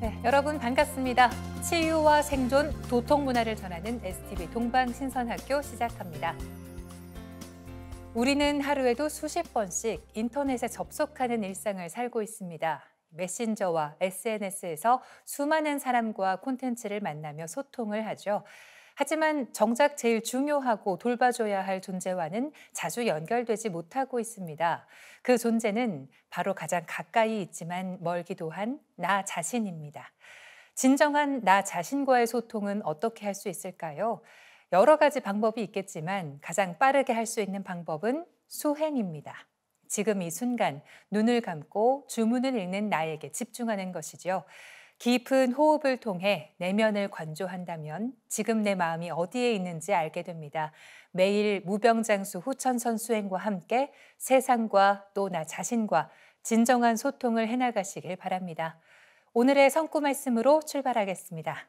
네, 여러분 반갑습니다. 치유와 생존, 도통 문화를 전하는 STV 동방 신선학교 시작합니다. 우리는 하루에도 수십 번씩 인터넷에 접속하는 일상을 살고 있습니다. 메신저와 SNS에서 수많은 사람과 콘텐츠를 만나며 소통을 하죠. 하지만 정작 제일 중요하고 돌봐줘야 할 존재와는 자주 연결되지 못하고 있습니다. 그 존재는 바로 가장 가까이 있지만 멀기도 한 나 자신입니다. 진정한 나 자신과의 소통은 어떻게 할 수 있을까요? 여러 가지 방법이 있겠지만 가장 빠르게 할 수 있는 방법은 수행입니다. 지금 이 순간 눈을 감고 주문을 읽는 나에게 집중하는 것이죠. 깊은 호흡을 통해 내면을 관조한다면 지금 내 마음이 어디에 있는지 알게 됩니다. 매일 무병장수 후천선 수행과 함께 세상과 또 나 자신과 진정한 소통을 해나가시길 바랍니다. 오늘의 성구 말씀으로 출발하겠습니다.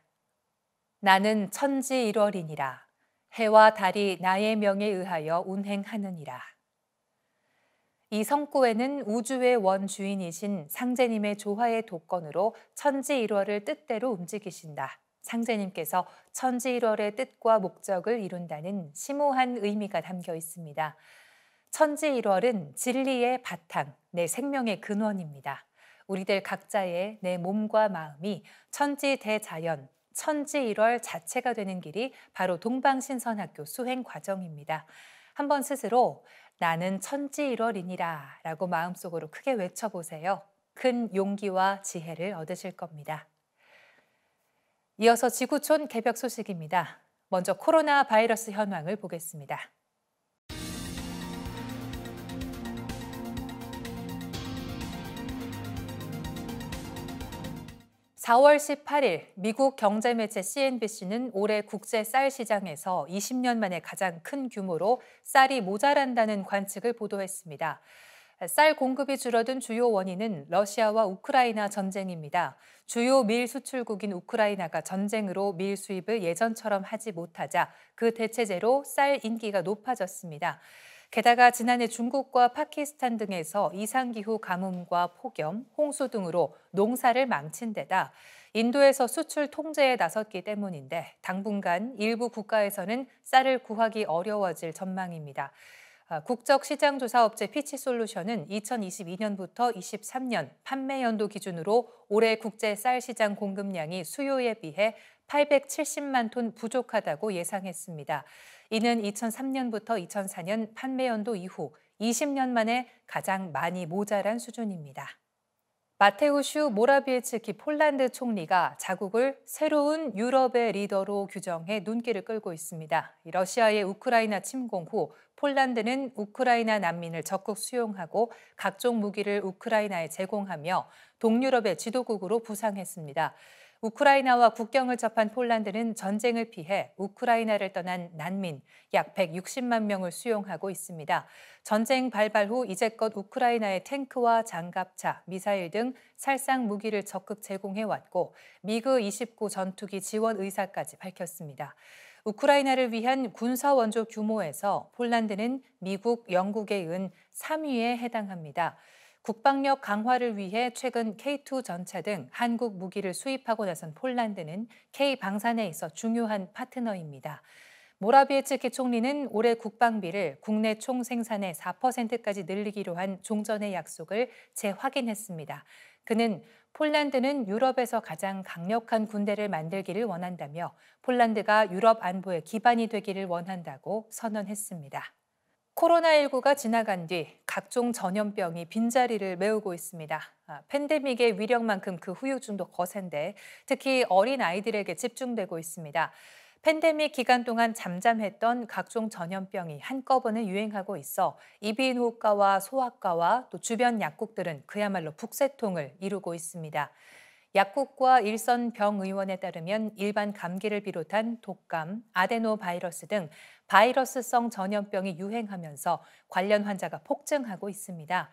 나는 천지 일월이니라. 해와 달이 나의 명에 의하여 운행하느니라. 이 성구에는 우주의 원주인이신 상제님의 조화의 도건으로 천지일월을 뜻대로 움직이신다. 상제님께서 천지일월의 뜻과 목적을 이룬다는 심오한 의미가 담겨 있습니다. 천지일월은 진리의 바탕, 내 생명의 근원입니다. 우리들 각자의 내 몸과 마음이 천지 대자연, 천지일월 자체가 되는 길이 바로 동방신선학교 수행 과정입니다. 한번 스스로 나는 천지일월이니라 라고 마음속으로 크게 외쳐보세요. 큰 용기와 지혜를 얻으실 겁니다. 이어서 지구촌 개벽 소식입니다. 먼저 코로나 바이러스 현황을 보겠습니다. 4월 18일 미국 경제매체 CNBC는 올해 국제 쌀 시장에서 20년 만에 가장 큰 규모로 쌀이 모자란다는 관측을 보도했습니다. 쌀 공급이 줄어든 주요 원인은 러시아와 우크라이나 전쟁입니다. 주요 밀 수출국인 우크라이나가 전쟁으로 밀 수입을 예전처럼 하지 못하자 그 대체제로 쌀 인기가 높아졌습니다. 게다가 지난해 중국과 파키스탄 등에서 이상기후 가뭄과 폭염, 홍수 등으로 농사를 망친 데다 인도에서 수출 통제에 나섰기 때문인데 당분간 일부 국가에서는 쌀을 구하기 어려워질 전망입니다. 아, 국적 시장 조사 업체 피치 솔루션은 2022년부터 23년 판매 연도 기준으로 올해 국제 쌀 시장 공급량이 수요에 비해 870만 톤 부족하다고 예상했습니다. 이는 2003년부터 2004년 판매 연도 이후 20년 만에 가장 많이 모자란 수준입니다. 마테우슈 모라비에츠키 폴란드 총리가 자국을 새로운 유럽의 리더로 규정해 눈길을 끌고 있습니다. 러시아의 우크라이나 침공 후 폴란드는 우크라이나 난민을 적극 수용하고 각종 무기를 우크라이나에 제공하며 동유럽의 지도국으로 부상했습니다. 우크라이나와 국경을 접한 폴란드는 전쟁을 피해 우크라이나를 떠난 난민 약 160만 명을 수용하고 있습니다. 전쟁 발발 후 이제껏 우크라이나에 탱크와 장갑차, 미사일 등 살상 무기를 적극 제공해 왔고 미그 29 전투기 지원 의사까지 밝혔습니다. 우크라이나를 위한 군사 원조 규모에서 폴란드는 미국, 영국에 이은 3위에 해당합니다. 국방력 강화를 위해 최근 K2 전차 등 한국 무기를 수입하고 나선 폴란드는 K 방산에 있어 중요한 파트너입니다. 모라비에츠키 총리는 올해 국방비를 국내 총 생산의 4%까지 늘리기로 한 종전의 약속을 재확인했습니다. 그는 폴란드는 유럽에서 가장 강력한 군대를 만들기를 원한다며 폴란드가 유럽 안보의 기반이 되기를 원한다고 선언했습니다. 코로나19가 지나간 뒤 각종 전염병이 빈자리를 메우고 있습니다. 아, 팬데믹의 위력만큼 그 후유증도 거센데 특히 어린 아이들에게 집중되고 있습니다. 팬데믹 기간 동안 잠잠했던 각종 전염병이 한꺼번에 유행하고 있어 이비인후과와 소아과와 또 주변 약국들은 그야말로 북새통을 이루고 있습니다. 약국과 일선 병의원에 따르면 일반 감기를 비롯한 독감, 아데노바이러스 등 바이러스성 전염병이 유행하면서 관련 환자가 폭증하고 있습니다.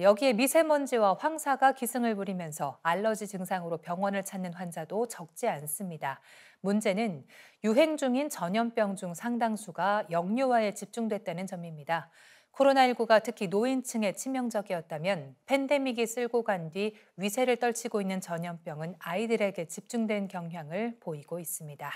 여기에 미세먼지와 황사가 기승을 부리면서 알러지 증상으로 병원을 찾는 환자도 적지 않습니다. 문제는 유행 중인 전염병 중 상당수가 영유아에 집중됐다는 점입니다. 코로나19가 특히 노인층에 치명적이었다면 팬데믹이 쓸고 간 뒤 위세를 떨치고 있는 전염병은 아이들에게 집중된 경향을 보이고 있습니다.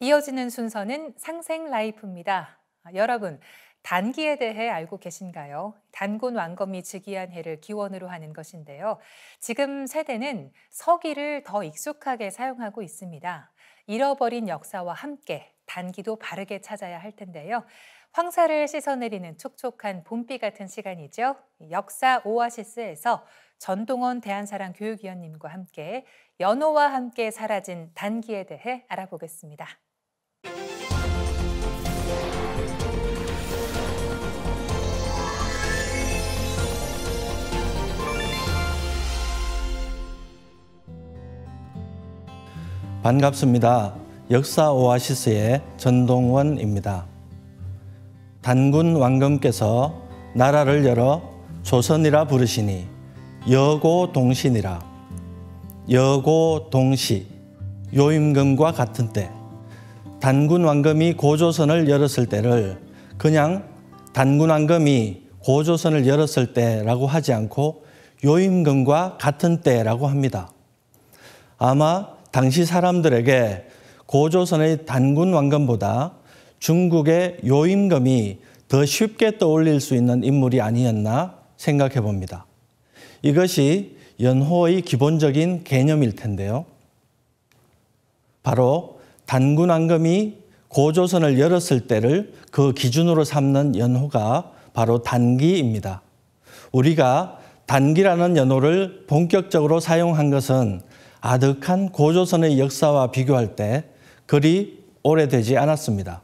이어지는 순서는 상생 라이프입니다. 여러분, 단기에 대해 알고 계신가요? 단군 왕검이 즉위한 해를 기원으로 하는 것인데요. 지금 세대는 서기를 더 익숙하게 사용하고 있습니다. 잃어버린 역사와 함께 단기도 바르게 찾아야 할 텐데요. 황사를 씻어내리는 촉촉한 봄비 같은 시간이죠. 역사 오아시스에서 전동원 대한사랑 교육위원님과 함께 연호와 함께 사라진 단기에 대해 알아보겠습니다. 반갑습니다. 역사 오아시스의 전동원입니다. 단군 왕검께서 나라를 열어 조선이라 부르시니 여고 동신이라 여고 동시 요임금과 같은 때 단군 왕검이 고조선을 열었을 때를 그냥 단군 왕검이 고조선을 열었을 때라고 하지 않고 요임금과 같은 때라고 합니다. 아마 당시 사람들에게 고조선의 단군 왕건보다 중국의 요임금이 더 쉽게 떠올릴 수 있는 인물이 아니었나 생각해 봅니다. 이것이 연호의 기본적인 개념일 텐데요. 바로 단군 왕금이 고조선을 열었을 때를 그 기준으로 삼는 연호가 바로 단기입니다. 우리가 단기라는 연호를 본격적으로 사용한 것은 아득한 고조선의 역사와 비교할 때 그리 오래되지 않았습니다.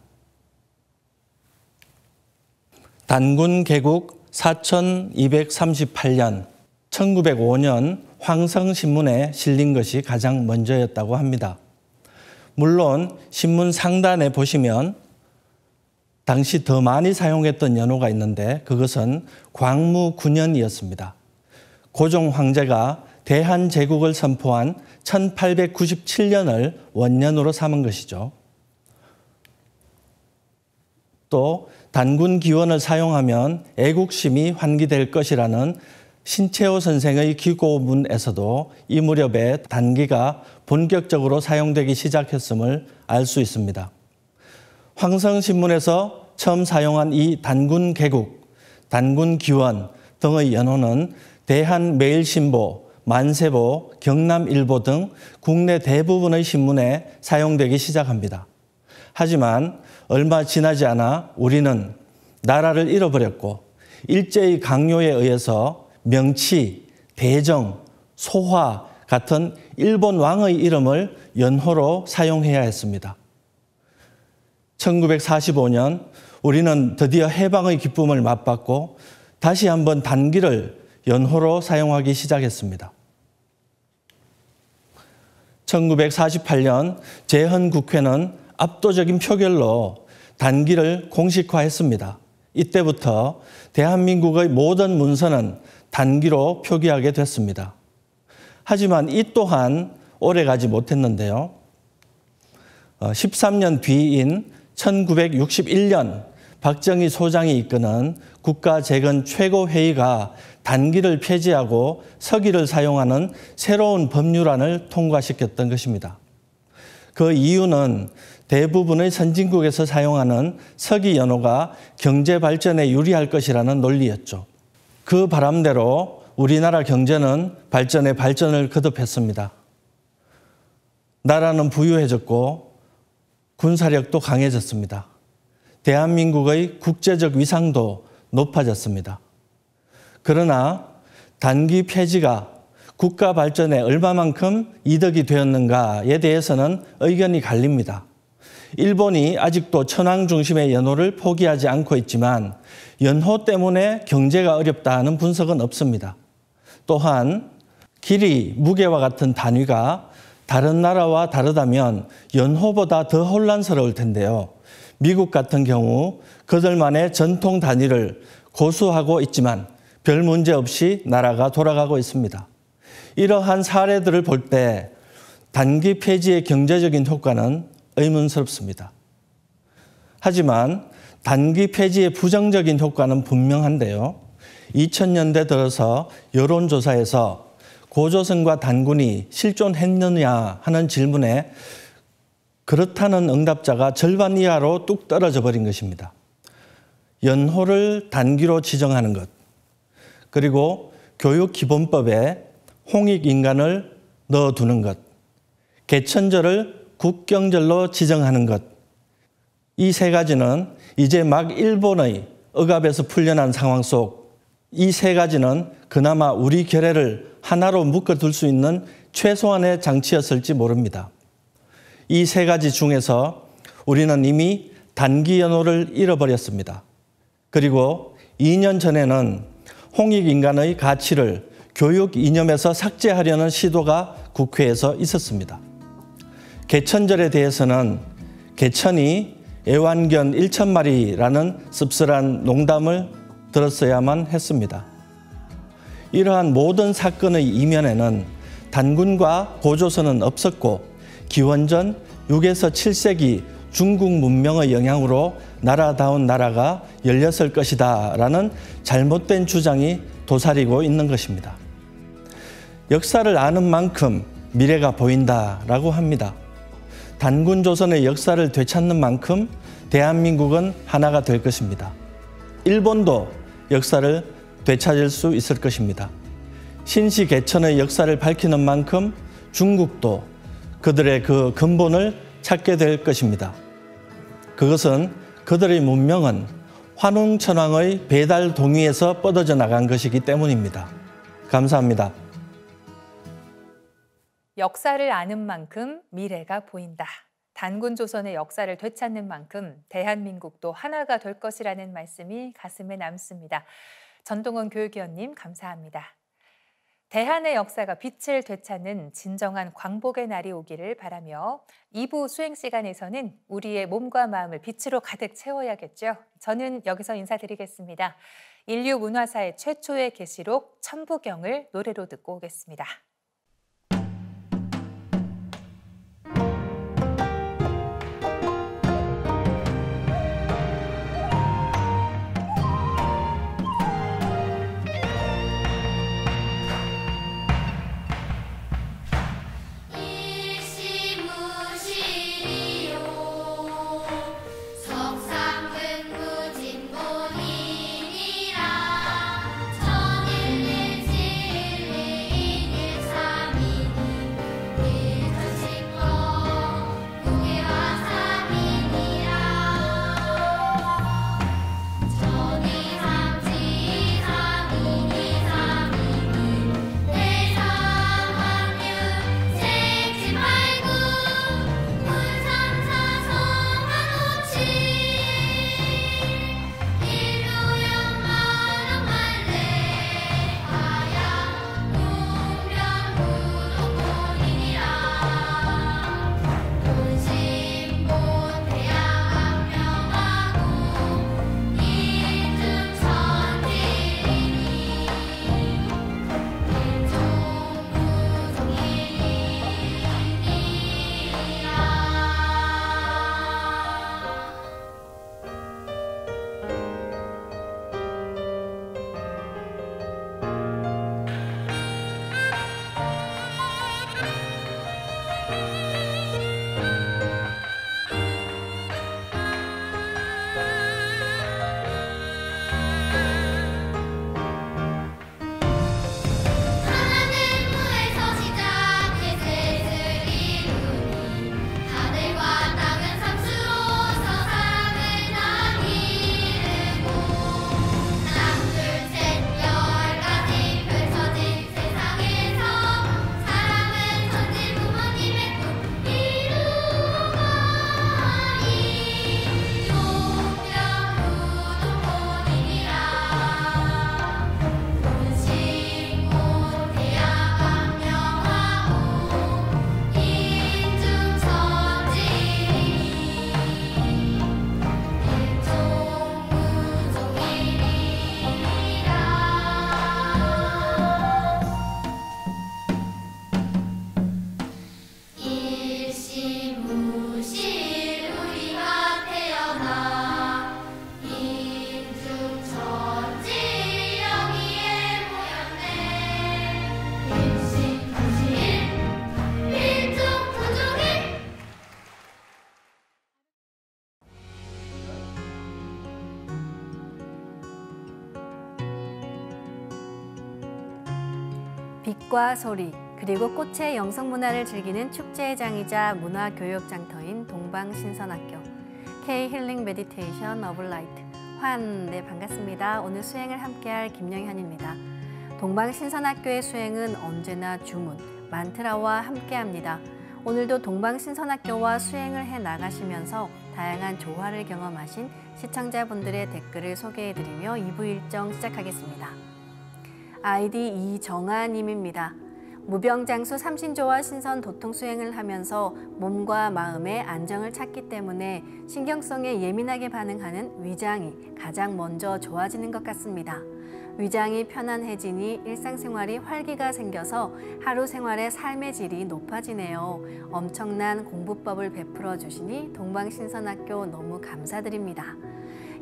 단군 개국 4238년 1905년 황성신문에 실린 것이 가장 먼저였다고 합니다. 물론 신문 상단에 보시면 당시 더 많이 사용했던 연호가 있는데 그것은 광무 9년이었습니다. 고종 황제가 대한제국을 선포한 1897년을 원년으로 삼은 것이죠. 또 단군 기원을 사용하면 애국심이 환기될 것이라는 신채호 선생의 기고문에서도 이 무렵에 단기가 본격적으로 사용되기 시작했음을 알 수 있습니다. 황성신문에서 처음 사용한 이 단군 개국, 단군 기원 등의 연호는 대한 매일신보, 만세보, 경남일보 등 국내 대부분의 신문에 사용되기 시작합니다. 하지만 얼마 지나지 않아 우리는 나라를 잃어버렸고 일제의 강요에 의해서 명치, 대정, 소화 같은 일본 왕의 이름을 연호로 사용해야 했습니다. 1945년 우리는 드디어 해방의 기쁨을 맛봤고 다시 한번 단기를 연호로 사용하기 시작했습니다. 1948년 재헌국회는 압도적인 표결로 단기를 공식화했습니다. 이때부터 대한민국의 모든 문서는 단기로 표기하게 됐습니다. 하지만 이 또한 오래 가지 못했는데요. 13년 어, 뒤인 1961년 박정희 소장이 이끄는 국가재건 최고회의가 단기를 폐지하고 서기를 사용하는 새로운 법률안을 통과시켰던 것입니다. 그 이유는 대부분의 선진국에서 사용하는 서기 연호가 경제 발전에 유리할 것이라는 논리였죠. 그 바람대로 우리나라 경제는 발전에 발전을 거듭했습니다. 나라는 부유해졌고 군사력도 강해졌습니다. 대한민국의 국제적 위상도 높아졌습니다. 그러나 단기 폐지가 국가 발전에 얼마만큼 이득이 되었는가에 대해서는 의견이 갈립니다. 일본이 아직도 천황 중심의 연호를 포기하지 않고 있지만 연호 때문에 경제가 어렵다 는 분석은 없습니다. 또한 길이, 무게와 같은 단위가 다른 나라와 다르다면 연호보다 더 혼란스러울 텐데요. 미국 같은 경우 그들만의 전통 단위를 고수하고 있지만 별 문제 없이 나라가 돌아가고 있습니다. 이러한 사례들을 볼 때 단기 폐지의 경제적인 효과는 의문스럽습니다. 하지만 단기 폐지의 부정적인 효과는 분명한데요. 2000년대 들어서 여론조사에서 고조선과 단군이 실존했느냐 하는 질문에 그렇다는 응답자가 절반 이하로 뚝 떨어져 버린 것입니다. 연호를 단기로 지정하는 것, 그리고 교육기본법에 홍익인간을 넣어두는 것, 개천절을 국경절로 지정하는 것, 이 세 가지는 이제 막 일본의 억압에서 풀려난 상황 속 이 세 가지는 그나마 우리 결례를 하나로 묶어둘 수 있는 최소한의 장치였을지 모릅니다. 이 세 가지 중에서 우리는 이미 단기 연호를 잃어버렸습니다. 그리고 2년 전에는 홍익인간의 가치를 교육 이념에서 삭제하려는 시도가 국회에서 있었습니다. 개천절에 대해서는 개천이 애완견 1천 마리라는 씁쓸한 농담을 들었어야만 했습니다. 이러한 모든 사건의 이면에는 단군과 고조선은 없었고 기원전 6에서 7세기 중국 문명의 영향으로 나라다운 나라가 열렸을 것이다 라는 잘못된 주장이 도사리고 있는 것입니다. 역사를 아는 만큼 미래가 보인다 라고 합니다. 단군 조선의 역사를 되찾는 만큼 대한민국은 하나가 될 것입니다. 일본도 역사를 되찾을 수 있을 것입니다. 신시 개천의 역사를 밝히는 만큼 중국도 그들의 그 근본을 찾게 될 것입니다. 그것은 그들의 문명은 환웅천왕의 배달 동의에서 뻗어져 나간 것이기 때문입니다. 감사합니다. 역사를 아는 만큼 미래가 보인다. 단군 조선의 역사를 되찾는 만큼 대한민국도 하나가 될 것이라는 말씀이 가슴에 남습니다. 전동원 교육위원님 감사합니다. 대한의 역사가 빛을 되찾는 진정한 광복의 날이 오기를 바라며 2부 수행 시간에서는 우리의 몸과 마음을 빛으로 가득 채워야겠죠. 저는 여기서 인사드리겠습니다. 인류 문화사의 최초의 계시록 천부경을 노래로 듣고 오겠습니다. 빛과 소리 그리고 꽃의 영성 문화를 즐기는 축제의 장이자 문화 교육 장터인 동방신선학교 K healing meditation of light 환, 네 반갑습니다. 오늘 수행을 함께할 김영현입니다. 동방신선학교의 수행은 언제나 주문, 만트라와 함께합니다. 오늘도 동방신선학교와 수행을 해 나가시면서 다양한 조화를 경험하신 시청자분들의 댓글을 소개해드리며 2부 일정 시작하겠습니다. 아이디 이정아님입니다. 무병장수 삼신조와 신선 도통 수행을 하면서 몸과 마음의 안정을 찾기 때문에 신경성에 예민하게 반응하는 위장이 가장 먼저 좋아지는 것 같습니다. 위장이 편안해지니 일상생활이 활기가 생겨서 하루 생활의 삶의 질이 높아지네요. 엄청난 공부법을 베풀어 주시니 동방신선학교 너무 감사드립니다.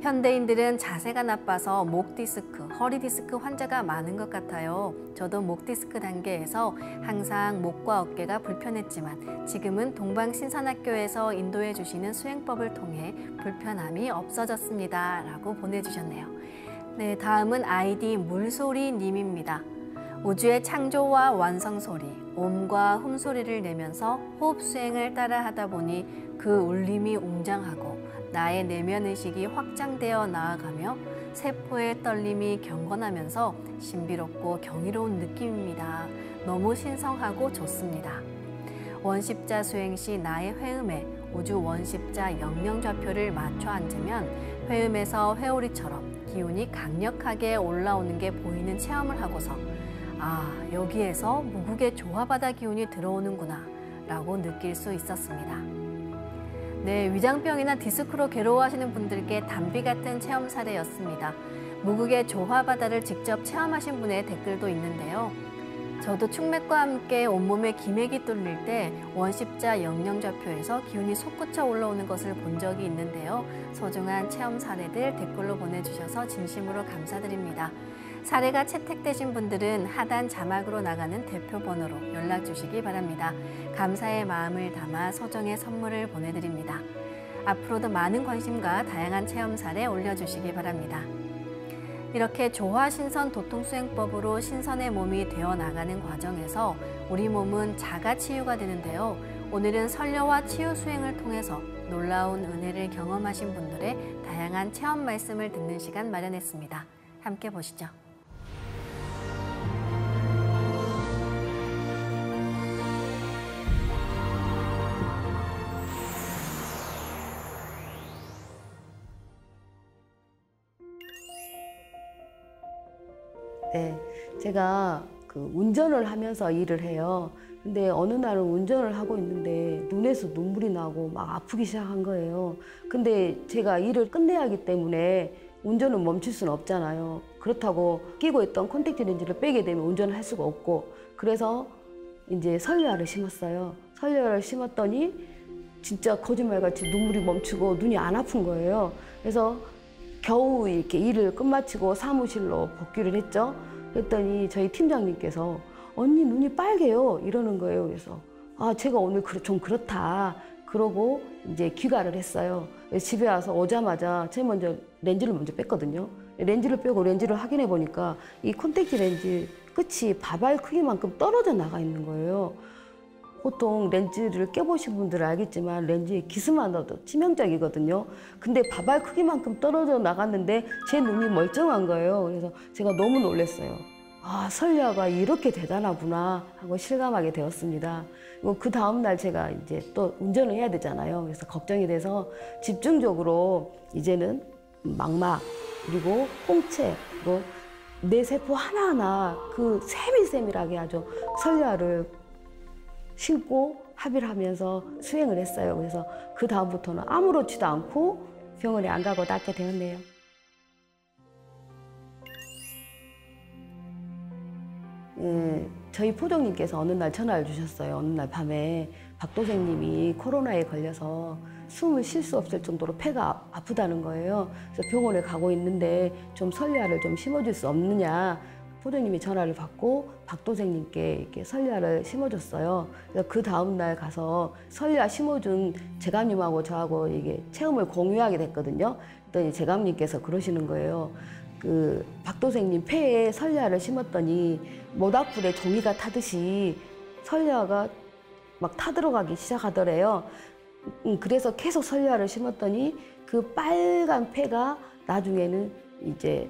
현대인들은 자세가 나빠서 목 디스크, 허리 디스크 환자가 많은 것 같아요. 저도 목 디스크 단계에서 항상 목과 어깨가 불편했지만 지금은 동방신선학교에서 인도해 주시는 수행법을 통해 불편함이 없어졌습니다. 라고 보내주셨네요. 네, 다음은 아이디 물소리님입니다. 우주의 창조와 완성 소리, 옴과 흠 소리를 내면서 호흡 수행을 따라 하다 보니 그 울림이 웅장하고 나의 내면 의식이 확장되어 나아가며 세포의 떨림이 경건하면서 신비롭고 경이로운 느낌입니다. 너무 신성하고 좋습니다. 원십자 수행 시 나의 회음에 우주 원십자 영영 좌표를 맞춰 앉으면 회음에서 회오리처럼 기운이 강력하게 올라오는 게 보이는 체험을 하고서 아, 여기에서 무국의 조화바다 기운이 들어오는구나 라고 느낄 수 있었습니다. 네, 위장병이나 디스크로 괴로워하시는 분들께 담비 같은 체험 사례였습니다. 무국의 조화바다를 직접 체험하신 분의 댓글도 있는데요. 저도 축맥과 함께 온몸에 기맥이 뚫릴 때 원십자 영영좌표에서 기운이 솟구쳐 올라오는 것을 본 적이 있는데요. 소중한 체험 사례들 댓글로 보내주셔서 진심으로 감사드립니다. 사례가 채택되신 분들은 하단 자막으로 나가는 대표 번호로 연락 주시기 바랍니다. 감사의 마음을 담아 소정의 선물을 보내드립니다. 앞으로도 많은 관심과 다양한 체험 사례 올려주시기 바랍니다. 이렇게 조화신선 도통수행법으로 신선의 몸이 되어 나가는 과정에서 우리 몸은 자가치유가 되는데요. 오늘은 설려와 치유 수행을 통해서 놀라운 은혜를 경험하신 분들의 다양한 체험 말씀을 듣는 시간 마련했습니다. 함께 보시죠. 제가 그 운전을 하면서 일을 해요. 근데 어느 날은 운전을 하고 있는데 눈에서 눈물이 나고 막 아프기 시작한 거예요. 근데 제가 일을 끝내야 하기 때문에 운전은 멈출 수는 없잖아요. 그렇다고 끼고 있던 콘택트 렌즈를 빼게 되면 운전을 할 수가 없고 그래서 이제 설리아를 심었어요. 설리아를 심었더니 진짜 거짓말같이 눈물이 멈추고 눈이 안 아픈 거예요. 그래서 겨우 이렇게 일을 끝마치고 사무실로 복귀를 했죠. 그랬더니 저희 팀장님께서 언니 눈이 빨개요 이러는 거예요. 그래서 아 제가 오늘 좀 그렇다. 그러고 이제 귀가를 했어요. 집에 와서 오자마자 제일 먼저 렌즈를 먼저 뺐거든요. 렌즈를 빼고 렌즈를 확인해 보니까 이 콘택트 렌즈 끝이 바발 크기만큼 떨어져 나가 있는 거예요. 보통 렌즈를 껴보신 분들은 알겠지만 렌즈에 기스만 넣어도 치명적이거든요. 근데 바발 크기만큼 떨어져 나갔는데 제 눈이 멀쩡한 거예요. 그래서 제가 너무 놀랐어요. 아, 설녀가 이렇게 대단하구나 하고 실감하게 되었습니다. 그 다음날 제가 이제 또 운전을 해야 되잖아요. 그래서 걱정이 돼서 집중적으로 이제는 망막, 그리고 홍채, 그리고 내 세포 하나하나 그 세밀세밀하게 아주 설녀를 신고 합의를 하면서 수행을 했어요. 그래서 그 다음부터는 아무렇지도 않고 병원에 안 가고 낫게 되었네요. 예, 저희 포정님께서 어느 날 전화를 주셨어요. 어느 날 밤에 박도생님이 코로나에 걸려서 숨을 쉴 수 없을 정도로 폐가 아프다는 거예요. 그래서 병원에 가고 있는데 좀 설리아를 좀 심어줄 수 없느냐 포도님이 전화를 받고 박도생님께 이렇게 설리아를 심어줬어요. 그 다음 날 가서 설리아 심어준 제감님하고 저하고 이게 체험을 공유하게 됐거든요. 그랬더니 제감님께서 그러시는 거예요. 그그 박도생님 폐에 설야를 심었더니 모닥불에 종이가 타듯이 설야가 막 타들어가기 시작하더래요. 음, 그래서 계속 설야를 심었더니 그 빨간 폐가 나중에는 이제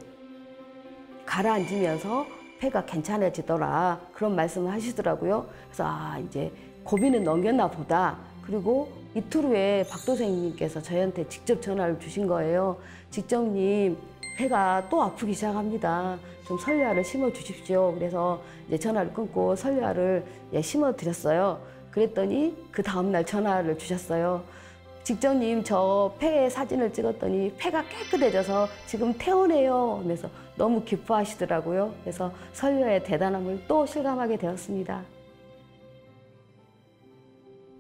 가라앉으면서 폐가 괜찮아지더라 그런 말씀을 하시더라고요. 그래서 아 이제 고비는 넘겼나 보다. 그리고 이틀 후에 박 도생님께서 저희한테 직접 전화를 주신 거예요. 직정님 폐가 또 아프기 시작합니다. 좀 설야를 심어 주십시오. 그래서 이제 전화를 끊고 설야를 예, 심어 드렸어요. 그랬더니 그 다음날 전화를 주셨어요. 직전님 저 폐의 사진을 찍었더니 폐가 깨끗해져서 지금 퇴원해요 하면서 너무 기뻐하시더라고요. 그래서 설녀의 대단함을 또 실감하게 되었습니다.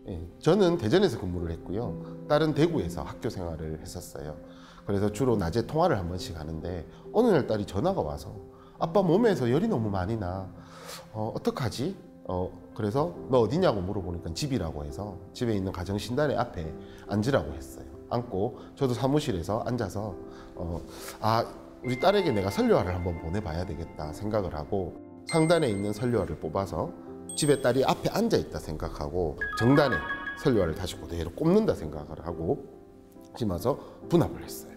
예, 저는 대전에서 근무를 했고요. 딸은 대구에서 학교 생활을 했었어요. 그래서 주로 낮에 통화를 한 번씩 하는데 어느 날 딸이 전화가 와서 아빠 몸에서 열이 너무 많이 나. 어, 어떡하지? 어, 그래서 너 어디냐고 물어보니까 집이라고 해서 집에 있는 가정 신단의 앞에 앉으라고 했어요. 앉고 저도 사무실에서 앉아서 어, 아 우리 딸에게 내가 설교화를 한번 보내봐야 되겠다 생각을 하고 상단에 있는 설교화를 뽑아서 집에 딸이 앞에 앉아 있다 생각하고 정단에 설교화를 다시 그대로 꼽는다 생각을 하고 심어서 분합을 했어요.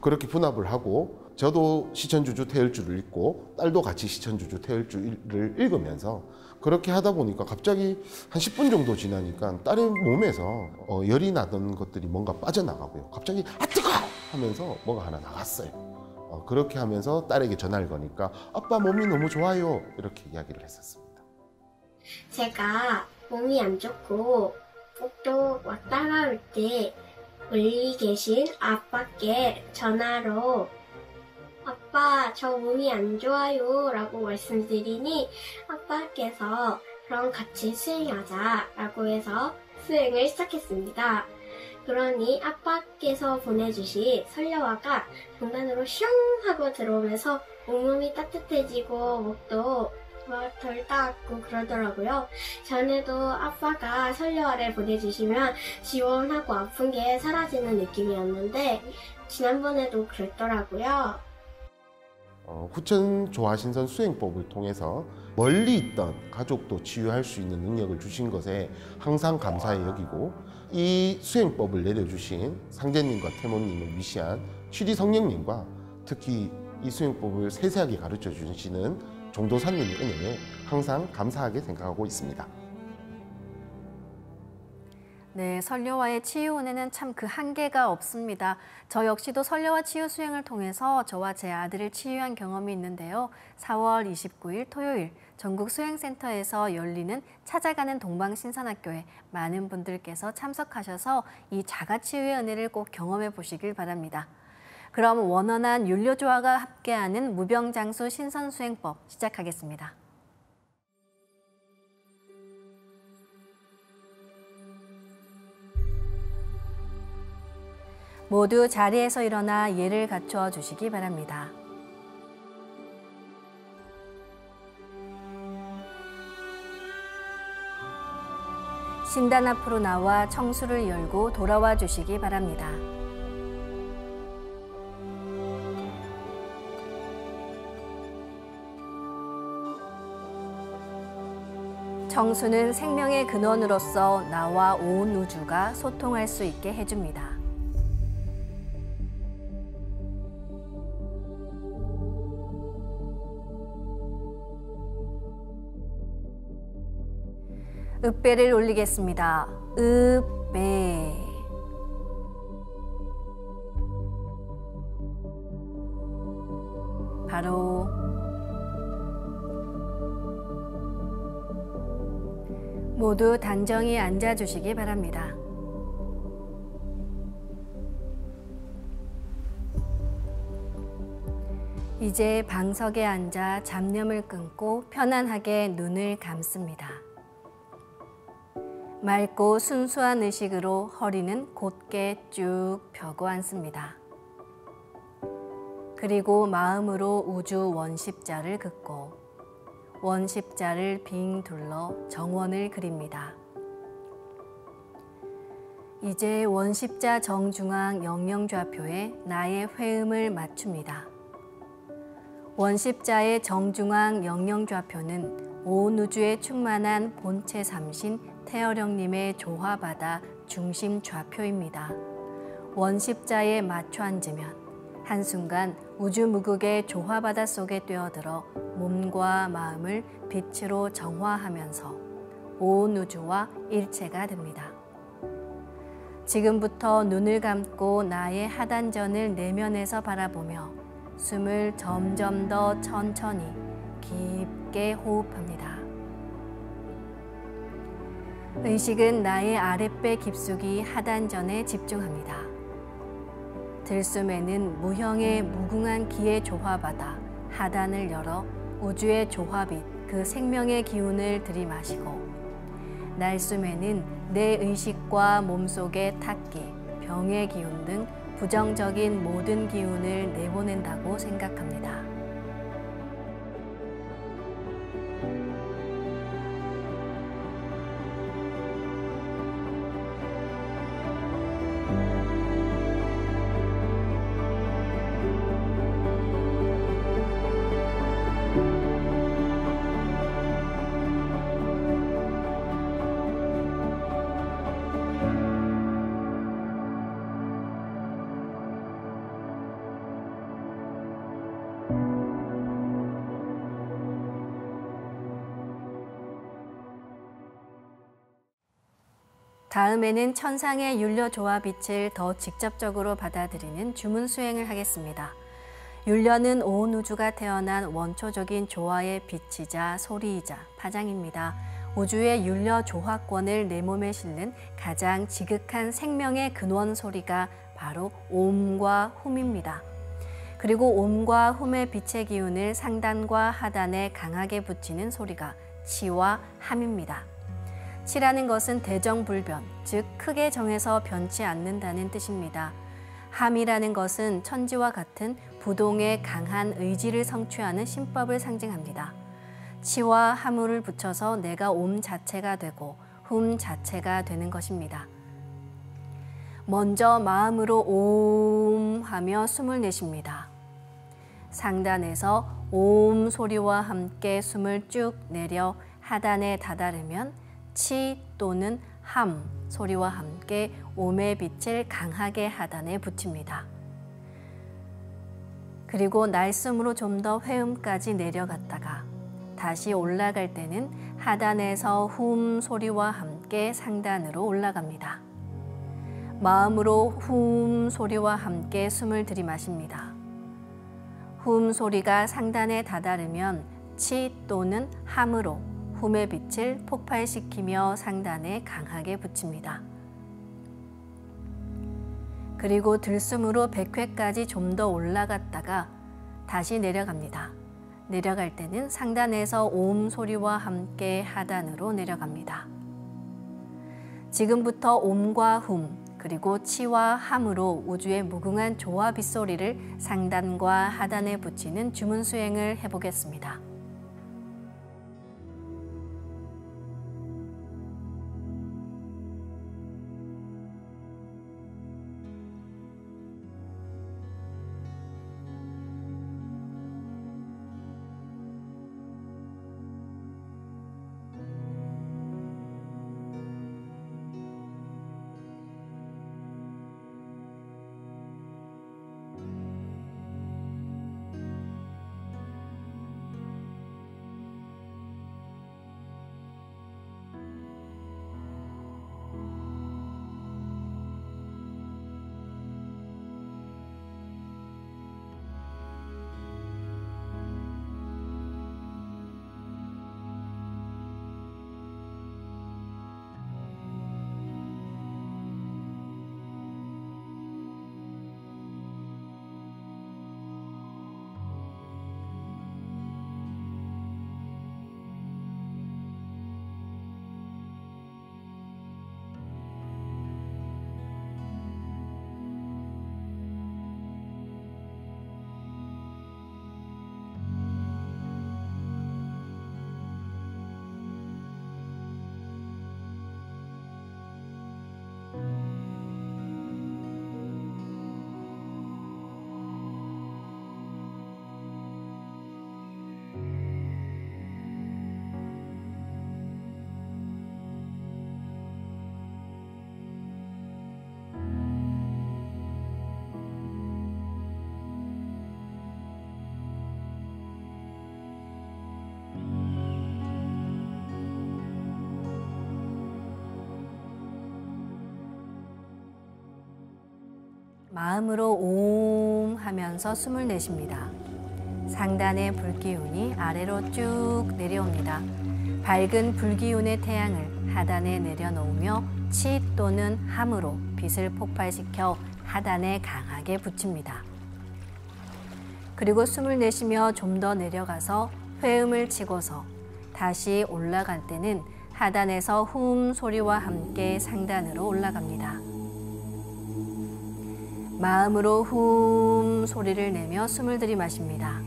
그렇게 분합을 하고 저도 시천주주 태열주를 읽고 딸도 같이 시천주주 태열주를 읽으면서 그렇게 하다 보니까 갑자기 한 10분 정도 지나니까 딸의 몸에서 어, 열이 나던 것들이 뭔가 빠져나가고요. 갑자기 아 뜨거! 하면서 뭐가 하나 나갔어요. 어, 그렇게 하면서 딸에게 전화를 거니까 아빠 몸이 너무 좋아요 이렇게 이야기를 했었습니다. 제가 몸이 안 좋고 또 왔다 갈때 멀리 계신 아빠께 전화로 아빠 저 몸이 안 좋아요 라고 말씀드리니 아빠께서 그럼 같이 수행하자 라고 해서 수행을 시작했습니다. 그러니 아빠께서 보내주신 설녀화가 장단으로 슝 하고 들어오면서 온몸이 따뜻해지고 목도 덜 따갑고 그러더라고요. 전에도 아빠가 설녀화를 보내주시면 지원하고 아픈 게 사라지는 느낌이었는데 지난번에도 그랬더라고요. 어, 후천 조화신선 수행법을 통해서 멀리 있던 가족도 치유할 수 있는 능력을 주신 것에 항상 감사히 여기고 이 수행법을 내려주신 상제님과 태모님을 위시한 취리 성령님과 특히 이 수행법을 세세하게 가르쳐 주시는 종도사님의 은혜에 항상 감사하게 생각하고 있습니다. 네, 설녀와의 치유 은혜는 참 그 한계가 없습니다. 저 역시도 설녀와 치유 수행을 통해서 저와 제 아들을 치유한 경험이 있는데요. 4월 29일 토요일 전국 수행센터에서 열리는 찾아가는 동방신선학교에 많은 분들께서 참석하셔서 이 자가치유의 은혜를 꼭 경험해 보시길 바랍니다. 그럼 원원한 윤료조화가 함께하는 무병장수 신선수행법 시작하겠습니다. 모두 자리에서 일어나 예를 갖춰 주시기 바랍니다. 신단 앞으로 나와 청수를 열고 돌아와 주시기 바랍니다. 청수는 생명의 근원으로서 나와 온 우주가 소통할 수 있게 해줍니다. 읍배를 올리겠습니다. 읍배. 바로 모두 단정히 앉아 주시기 바랍니다. 이제 방석에 앉아 잡념을 끊고 편안하게 눈을 감습니다. 맑고 순수한 의식으로 허리는 곧게 쭉 펴고 앉습니다. 그리고 마음으로 우주 원십자를 긋고 원십자를 빙 둘러 정원을 그립니다. 이제 원십자 정중앙 영영좌표에 나의 회음을 맞춥니다. 원십자의 정중앙 영영좌표는 온 우주에 충만한 본체 삼신 태어령님의 조화바다 중심 좌표입니다. 원십자에 맞춰 앉으면 한순간 우주무극의 조화바다 속에 뛰어들어 몸과 마음을 빛으로 정화하면서 온 우주와 일체가 됩니다. 지금부터 눈을 감고 나의 하단전을 내면에서 바라보며 숨을 점점 더 천천히 깊게 호흡합니다. 의식은 나의 아랫배 깊숙이 하단전에 집중합니다. 들숨에는 무형의 무궁한 기의 조화받아 하단을 열어 우주의 조화빛 그 생명의 기운을 들이마시고 날숨에는 내 의식과 몸속의 탁기, 병의 기운 등 부정적인 모든 기운을 내보낸다고 생각합니다. 다음에는 천상의 율려 조화 빛을 더 직접적으로 받아들이는 주문 수행을 하겠습니다. 율려는 온 우주가 태어난 원초적인 조화의 빛이자 소리이자 파장입니다. 우주의 율려 조화권을 내 몸에 실는 가장 지극한 생명의 근원 소리가 바로 옴과 훔입니다. 그리고 옴과 훔의 빛의 기운을 상단과 하단에 강하게 붙이는 소리가 치와 함입니다. 치라는 것은 대정불변, 즉 크게 정해서 변치 않는다는 뜻입니다. 함이라는 것은 천지와 같은 부동의 강한 의지를 성취하는 신법을 상징합니다. 치와 함을 붙여서 내가 옴 자체가 되고 훔 자체가 되는 것입니다. 먼저 마음으로 옴 하며 숨을 내쉽니다. 상단에서 옴 소리와 함께 숨을 쭉 내려 하단에 다다르면 치 또는 함 소리와 함께 옴의 빛을 강하게 하단에 붙입니다. 그리고 날숨으로 좀 더 회음까지 내려갔다가 다시 올라갈 때는 하단에서 훔 소리와 함께 상단으로 올라갑니다. 마음으로 훔 소리와 함께 숨을 들이마십니다. 훔 소리가 상단에 다다르면 치 또는 함으로 봄의 빛을 폭발시키며 상단에 강하게 붙입니다. 그리고 들숨으로 100회까지 좀 더 올라갔다가 다시 내려갑니다. 내려갈 때는 상단에서 옴 소리와 함께 하단으로 내려갑니다. 지금부터 옴과 훔 그리고 치와 함으로 우주의 무궁한 조화 빗소리를 상단과 하단에 붙이는 주문 수행을 해보겠습니다. 마음으로 옴 하면서 숨을 내쉽니다. 상단의 불기운이 아래로 쭉 내려옵니다. 밝은 불기운의 태양을 하단에 내려놓으며 치 또는 함으로 빛을 폭발시켜 하단에 강하게 붙입니다. 그리고 숨을 내쉬며 좀 더 내려가서 회음을 치고서 다시 올라갈 때는 하단에서 훔 소리와 함께 상단으로 올라갑니다. 마음으로 훔 소리를 내며 숨을 들이마십니다.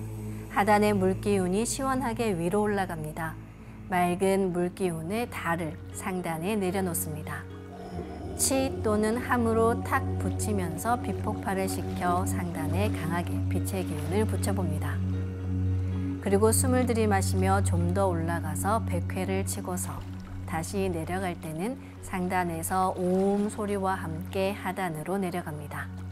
하단의 물기운이 시원하게 위로 올라갑니다. 맑은 물기운의 달을 상단에 내려놓습니다. 치 또는 함으로 탁 붙이면서 비폭발을 시켜 상단에 강하게 빛의 기운을 붙여봅니다. 그리고 숨을 들이마시며 좀 더 올라가서 백회를 치고서 다시 내려갈 때는 상단에서 옴 소리와 함께 하단으로 내려갑니다.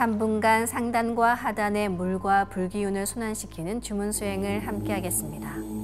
3분간 상단과 하단의 물과 불기운을 순환시키는 주문 수행을 함께 하겠습니다.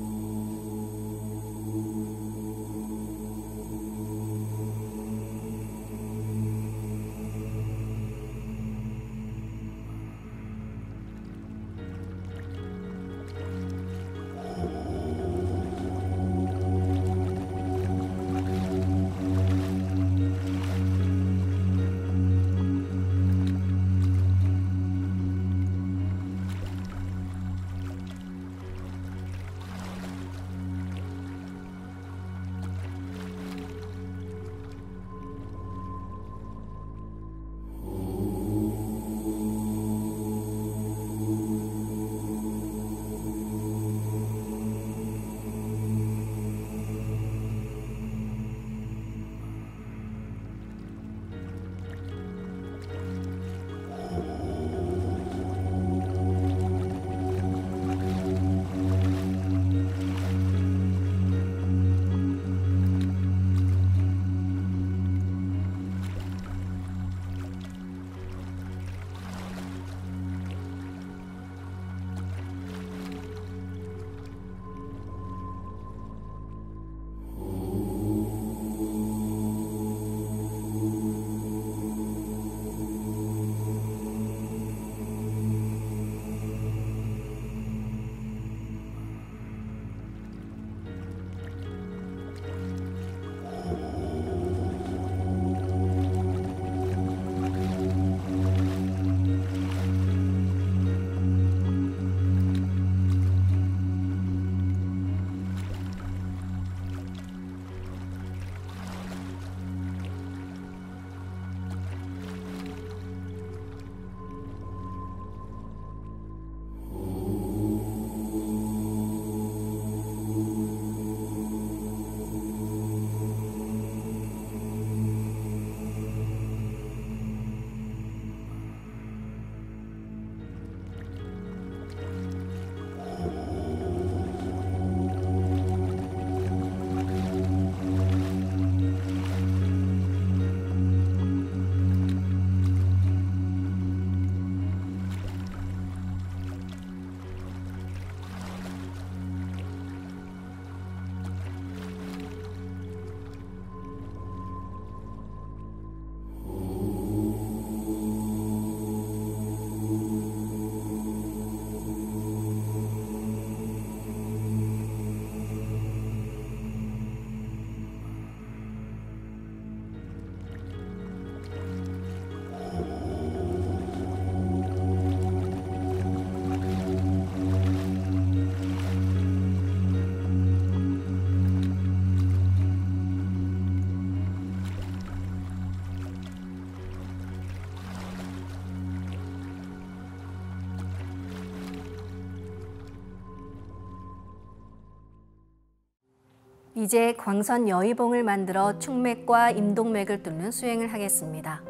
이제 광선 여의봉을 만들어 충맥과 임동맥을 뚫는 수행을 하겠습니다.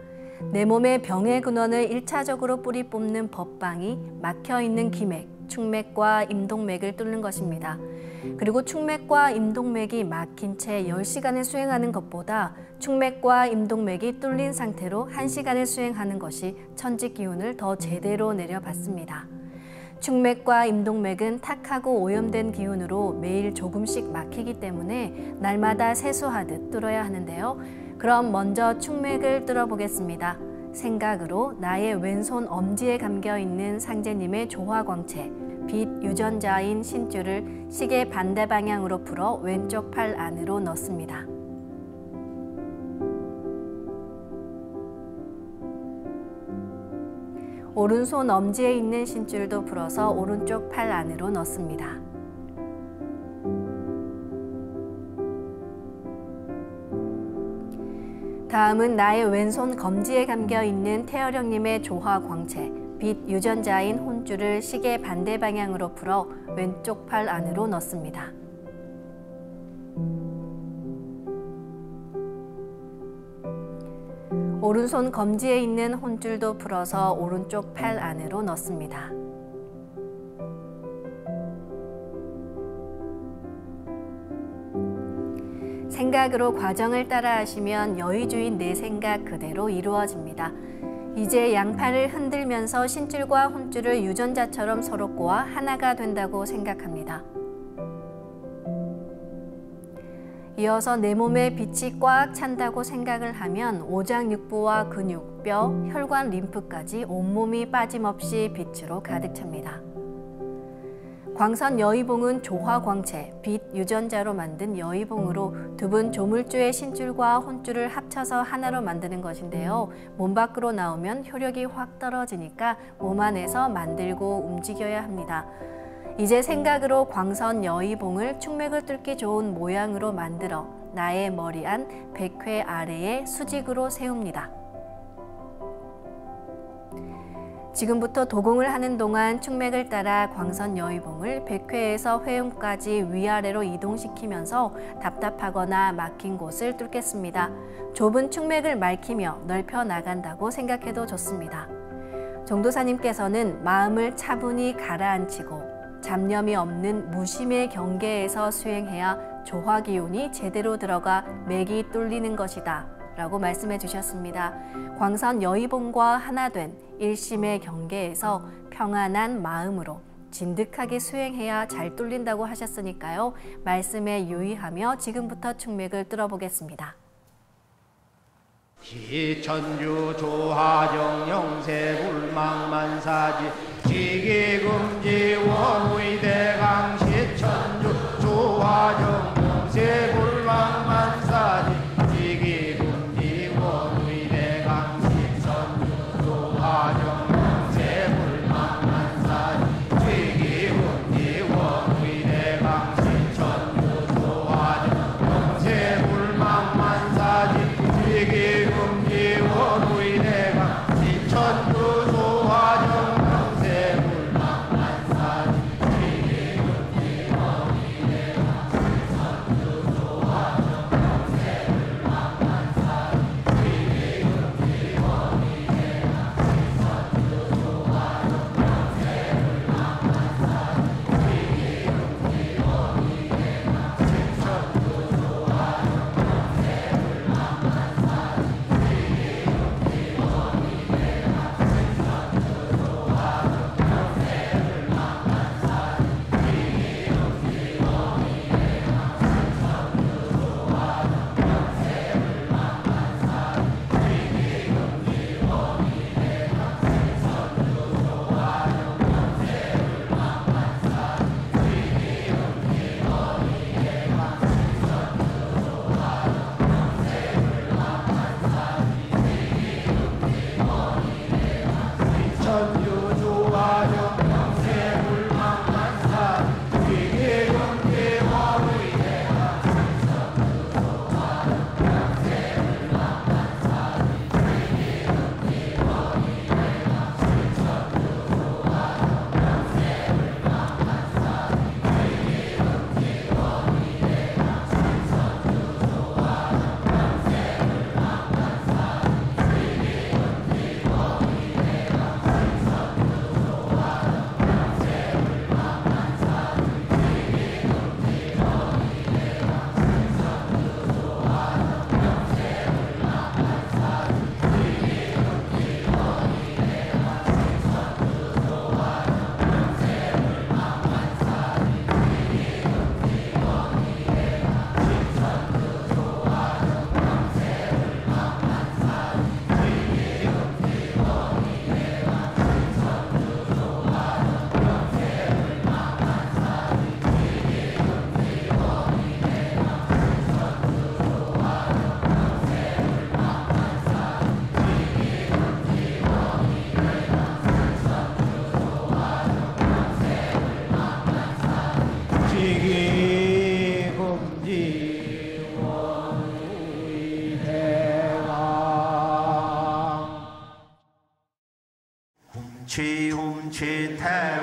내 몸의 병의 근원을 일차적으로 뿌리 뽑는 법방이 막혀 있는 기맥, 충맥과 임동맥을 뚫는 것입니다. 그리고 충맥과 임동맥이 막힌 채 10시간을 수행하는 것보다 충맥과 임동맥이 뚫린 상태로 1시간을 수행하는 것이 천지 기운을 더 제대로 내려받습니다. 충맥과 임동맥은 탁하고 오염된 기운으로 매일 조금씩 막히기 때문에 날마다 세수하듯 뚫어야 하는데요. 그럼 먼저 충맥을 뚫어 보겠습니다. 생각으로 나의 왼손 엄지에 감겨 있는 상제님의 조화광채, 빛 유전자인 신줄을 시계 반대 방향으로 풀어 왼쪽 팔 안으로 넣습니다. 오른손 엄지에 있는 신줄도 풀어서 오른쪽 팔 안으로 넣습니다. 다음은 나의 왼손 검지에 감겨 있는 태어령님의 조화 광채, 빛 유전자인 혼줄을 시계 반대 방향으로 풀어 왼쪽 팔 안으로 넣습니다. 오른손 검지에 있는 혼줄도 풀어서 오른쪽 팔 안으로 넣습니다. 생각으로 과정을 따라 하시면 여의주인 내 생각 그대로 이루어집니다. 이제 양팔을 흔들면서 신줄과 혼줄을 유전자처럼 서로 꼬아 하나가 된다고 생각합니다. 이어서 내 몸에 빛이 꽉 찬다고 생각을 하면 오장육부와 근육, 뼈, 혈관, 림프까지 온몸이 빠짐없이 빛으로 가득 찹니다. 광선 여의봉은 조화광채, 빛 유전자로 만든 여의봉으로 두 분 조물주의 신줄과 혼줄을 합쳐서 하나로 만드는 것인데요. 몸 밖으로 나오면 효력이 확 떨어지니까 몸 안에서 만들고 움직여야 합니다. 이제 생각으로 광선 여의봉을 충맥을 뚫기 좋은 모양으로 만들어 나의 머리 안 백회 아래에 수직으로 세웁니다. 지금부터 도공을 하는 동안 충맥을 따라 광선 여의봉을 백회에서 회음까지 위아래로 이동시키면서 답답하거나 막힌 곳을 뚫겠습니다. 좁은 충맥을 맑히며 넓혀 나간다고 생각해도 좋습니다. 정도사님께서는 마음을 차분히 가라앉히고 잡념이 없는 무심의 경계에서 수행해야 조화 기운이 제대로 들어가 맥이 뚫리는 것이다. 라고 말씀해 주셨습니다. 광선 여의봉과 하나 된 일심의 경계에서 평안한 마음으로 진득하게 수행해야 잘 뚫린다고 하셨으니까요. 말씀에 유의하며 지금부터 충맥을 뚫어보겠습니다. 기천주 조하정 영세 불망만사지 지기금지 원의대강 시천주 조하정 영세 불 去太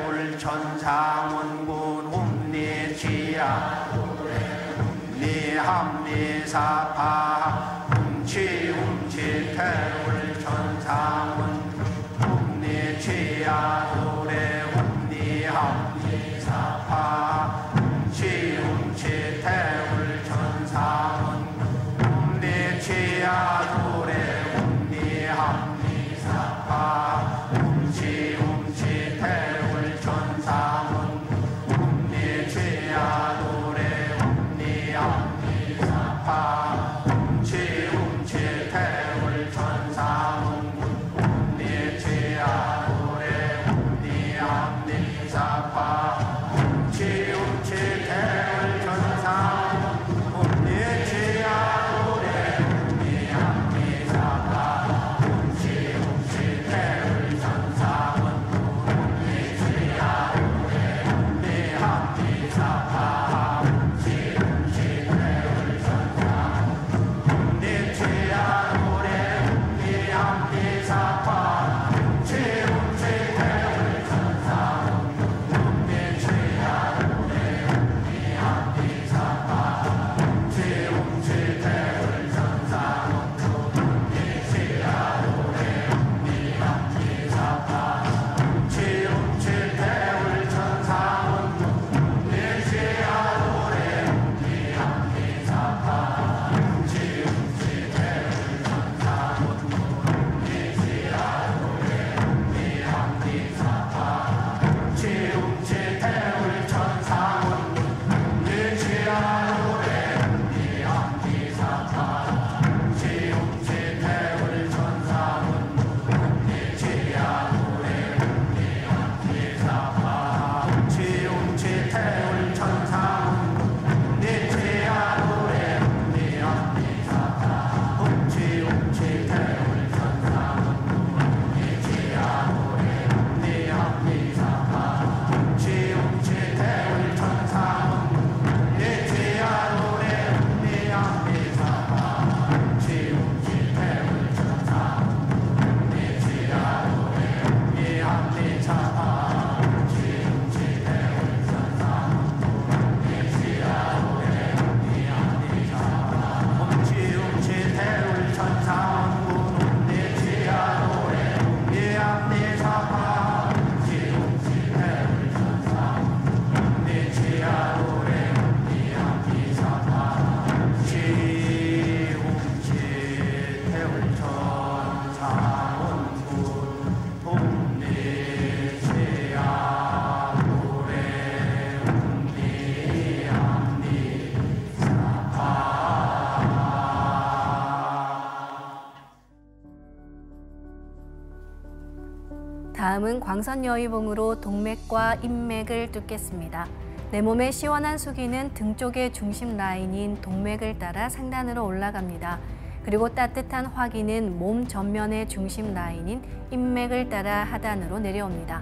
광선 여의봉으로 동맥과 인맥을 뚫겠습니다. 내 몸의 시원한 수기는 등 쪽의 중심 라인인 동맥을 따라 상단으로 올라갑니다. 그리고 따뜻한 화기는 몸 전면의 중심 라인인 인맥을 따라 하단으로 내려옵니다.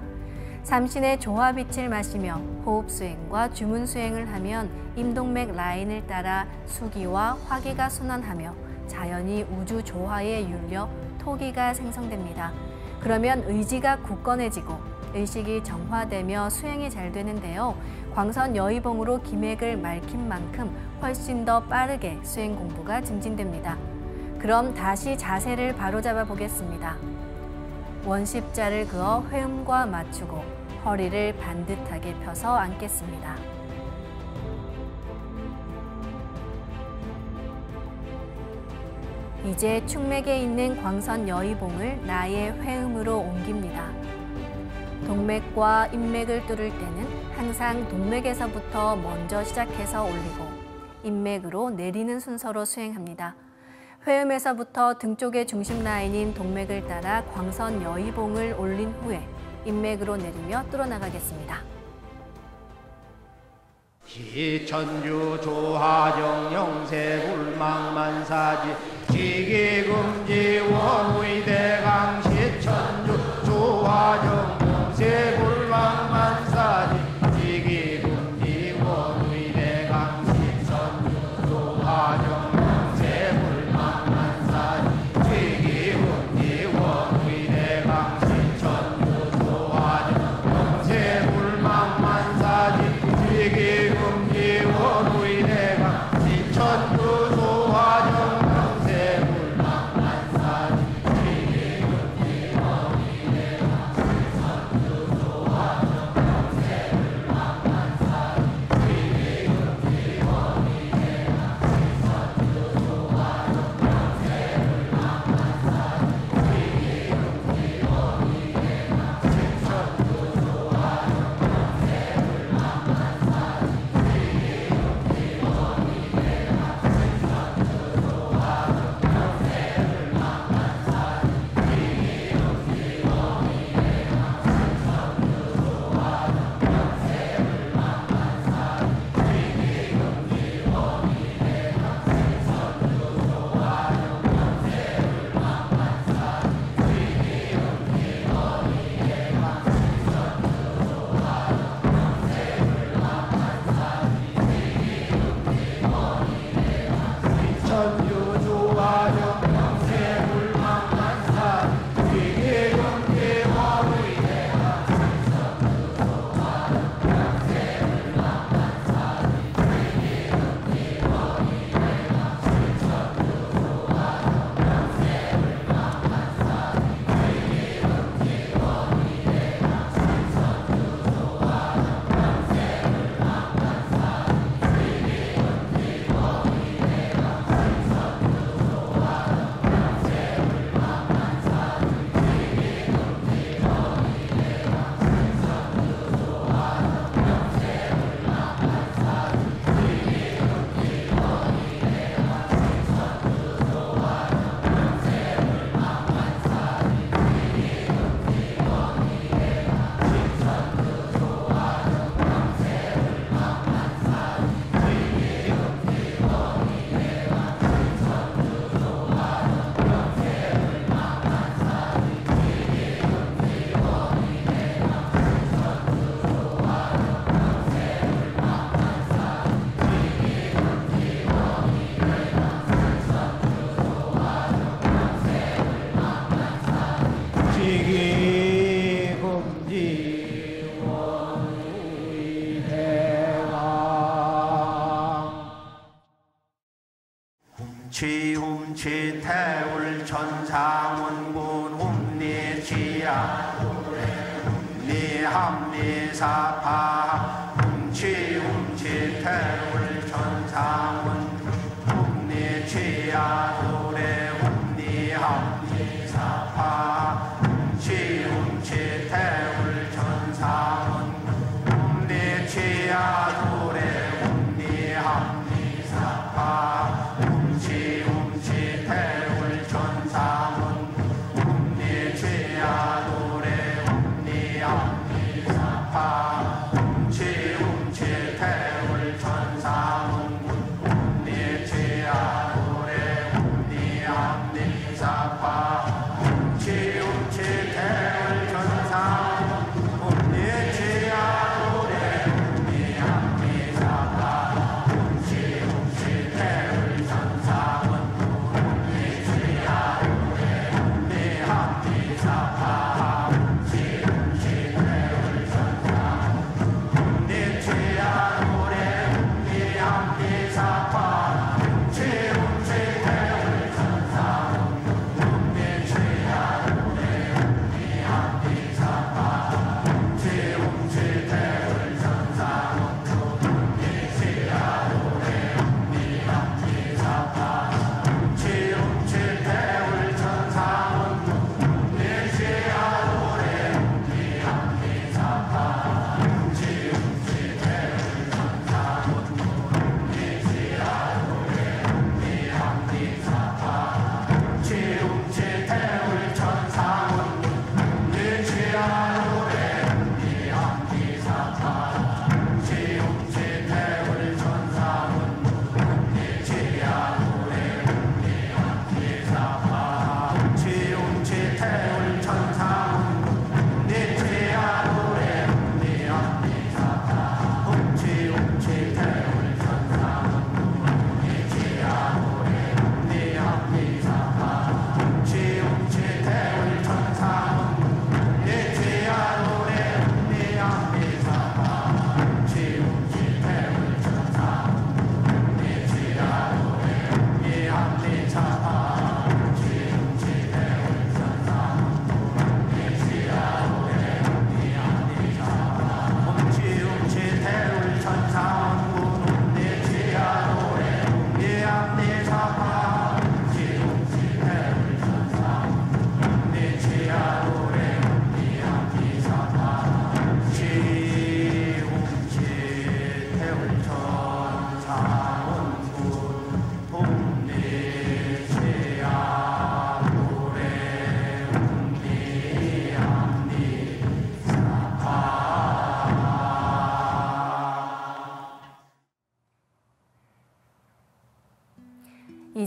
삼신의 조화빛을 마시며 호흡 수행과 주문 수행을 하면 임동맥 라인을 따라 수기와 화기가 순환하며 자연히 우주 조화에 윤려 토기가 생성됩니다. 그러면 의지가 굳건해지고 의식이 정화되며 수행이 잘 되는데요. 광선 여의봉으로 기맥을 맑힌 만큼 훨씬 더 빠르게 수행 공부가 증진됩니다. 그럼 다시 자세를 바로잡아 보겠습니다. 원십자를 그어 회음과 맞추고 허리를 반듯하게 펴서 앉겠습니다. 이제 축맥에 있는 광선 여의봉을 나의 회음으로 옮깁니다. 동맥과 인맥을 뚫을 때는 항상 동맥에서부터 먼저 시작해서 올리고 인맥으로 내리는 순서로 수행합니다. 회음에서부터 등 쪽의 중심 라인인 동맥을 따라 광선 여의봉을 올린 후에 인맥으로 내리며 뚫어나가겠습니다. 기천주 조하정 영세 불망만사지 지기금지 원의대강 시천주 영세 불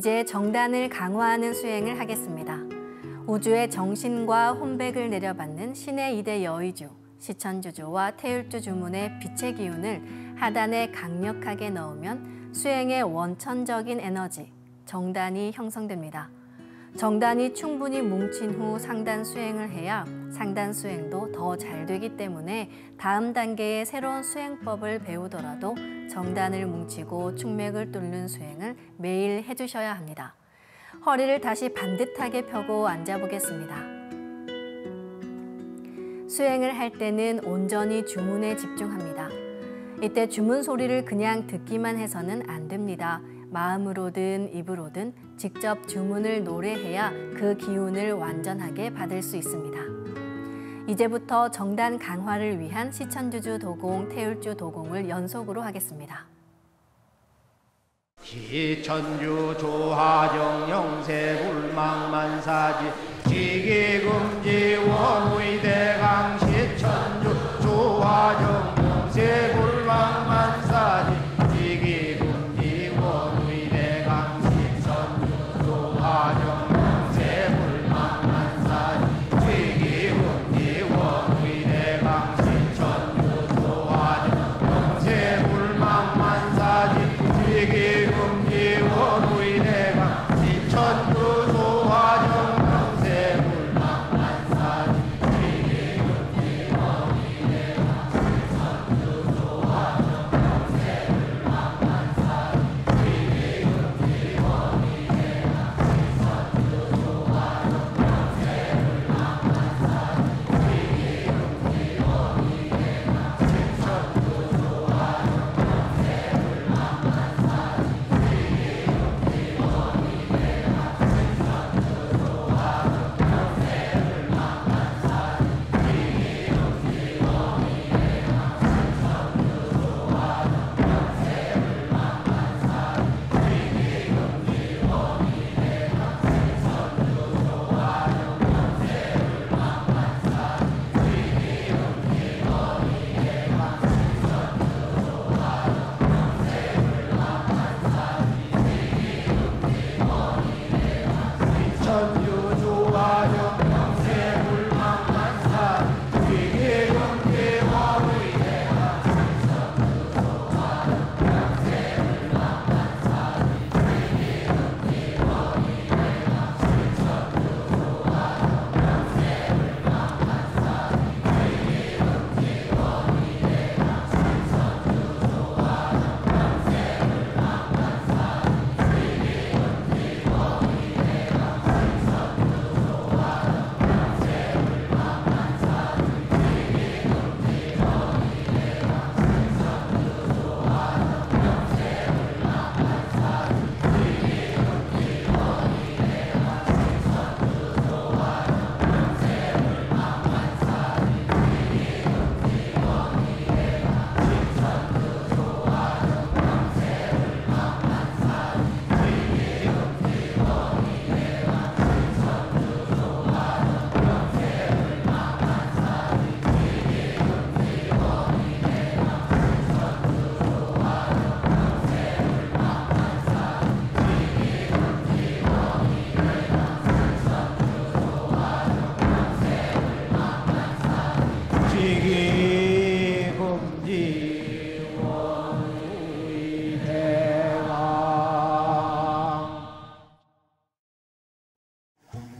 이제 정단을 강화하는 수행을 하겠습니다. 우주의 정신과 혼백을 내려받는 신의 이대 여의주, 시천주조와 태율주 주문의 빛의 기운을 하단에 강력하게 넣으면 수행의 원천적인 에너지, 정단이 형성됩니다. 정단이 충분히 뭉친 후 상단 수행을 해야 상단 수행도 더 잘 되기 때문에 다음 단계의 새로운 수행법을 배우더라도 정단을 뭉치고 충맥을 뚫는 수행을 매일 해주셔야 합니다. 허리를 다시 반듯하게 펴고 앉아보겠습니다. 수행을 할 때는 온전히 주문에 집중합니다. 이때 주문 소리를 그냥 듣기만 해서는 안 됩니다. 마음으로든 입으로든 직접 주문을 노래해야 그 기운을 완전하게 받을 수 있습니다. 이제부터 정단 강화를 위한 시천주주 도공, 태율주 도공을 연속으로 하겠습니다. 기천주 조하정 영세 불망만사지 지기금지 원의대강 시천주 조하정 영세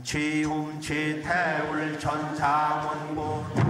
치움치 태울 천상원고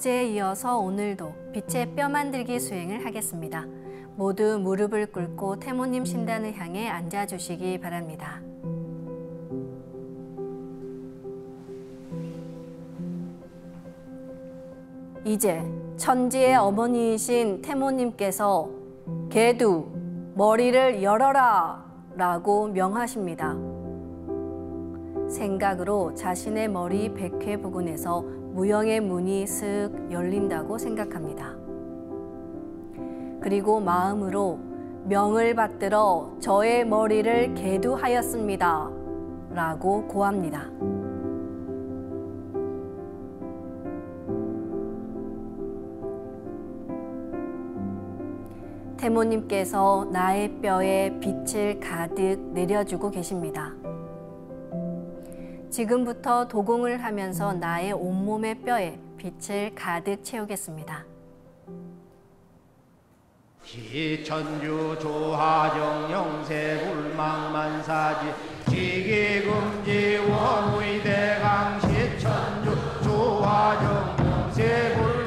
어제에 이어서 오늘도 빛의 뼈 만들기 수행을 하겠습니다. 모두 무릎을 꿇고 태모님 신단을 향해 앉아주시기 바랍니다. 이제 천지의 어머니이신 태모님께서 개두 머리를 열어라 라고 명하십니다. 생각으로 자신의 머리 백회 부근에서 무형의 문이 슥 열린다고 생각합니다. 그리고 마음으로 명을 받들어 저의 머리를 개두하였습니다. 라고 고합니다. 태모님께서 나의 뼈에 빛을 가득 내려주고 계십니다. 지금부터 도공을 하면서 나의 온몸의 뼈에 빛을 가득 채우겠습니다. 기천주 조하정 영세 불망만사지 지기금지 원의대강 시천주 조하정 영세 불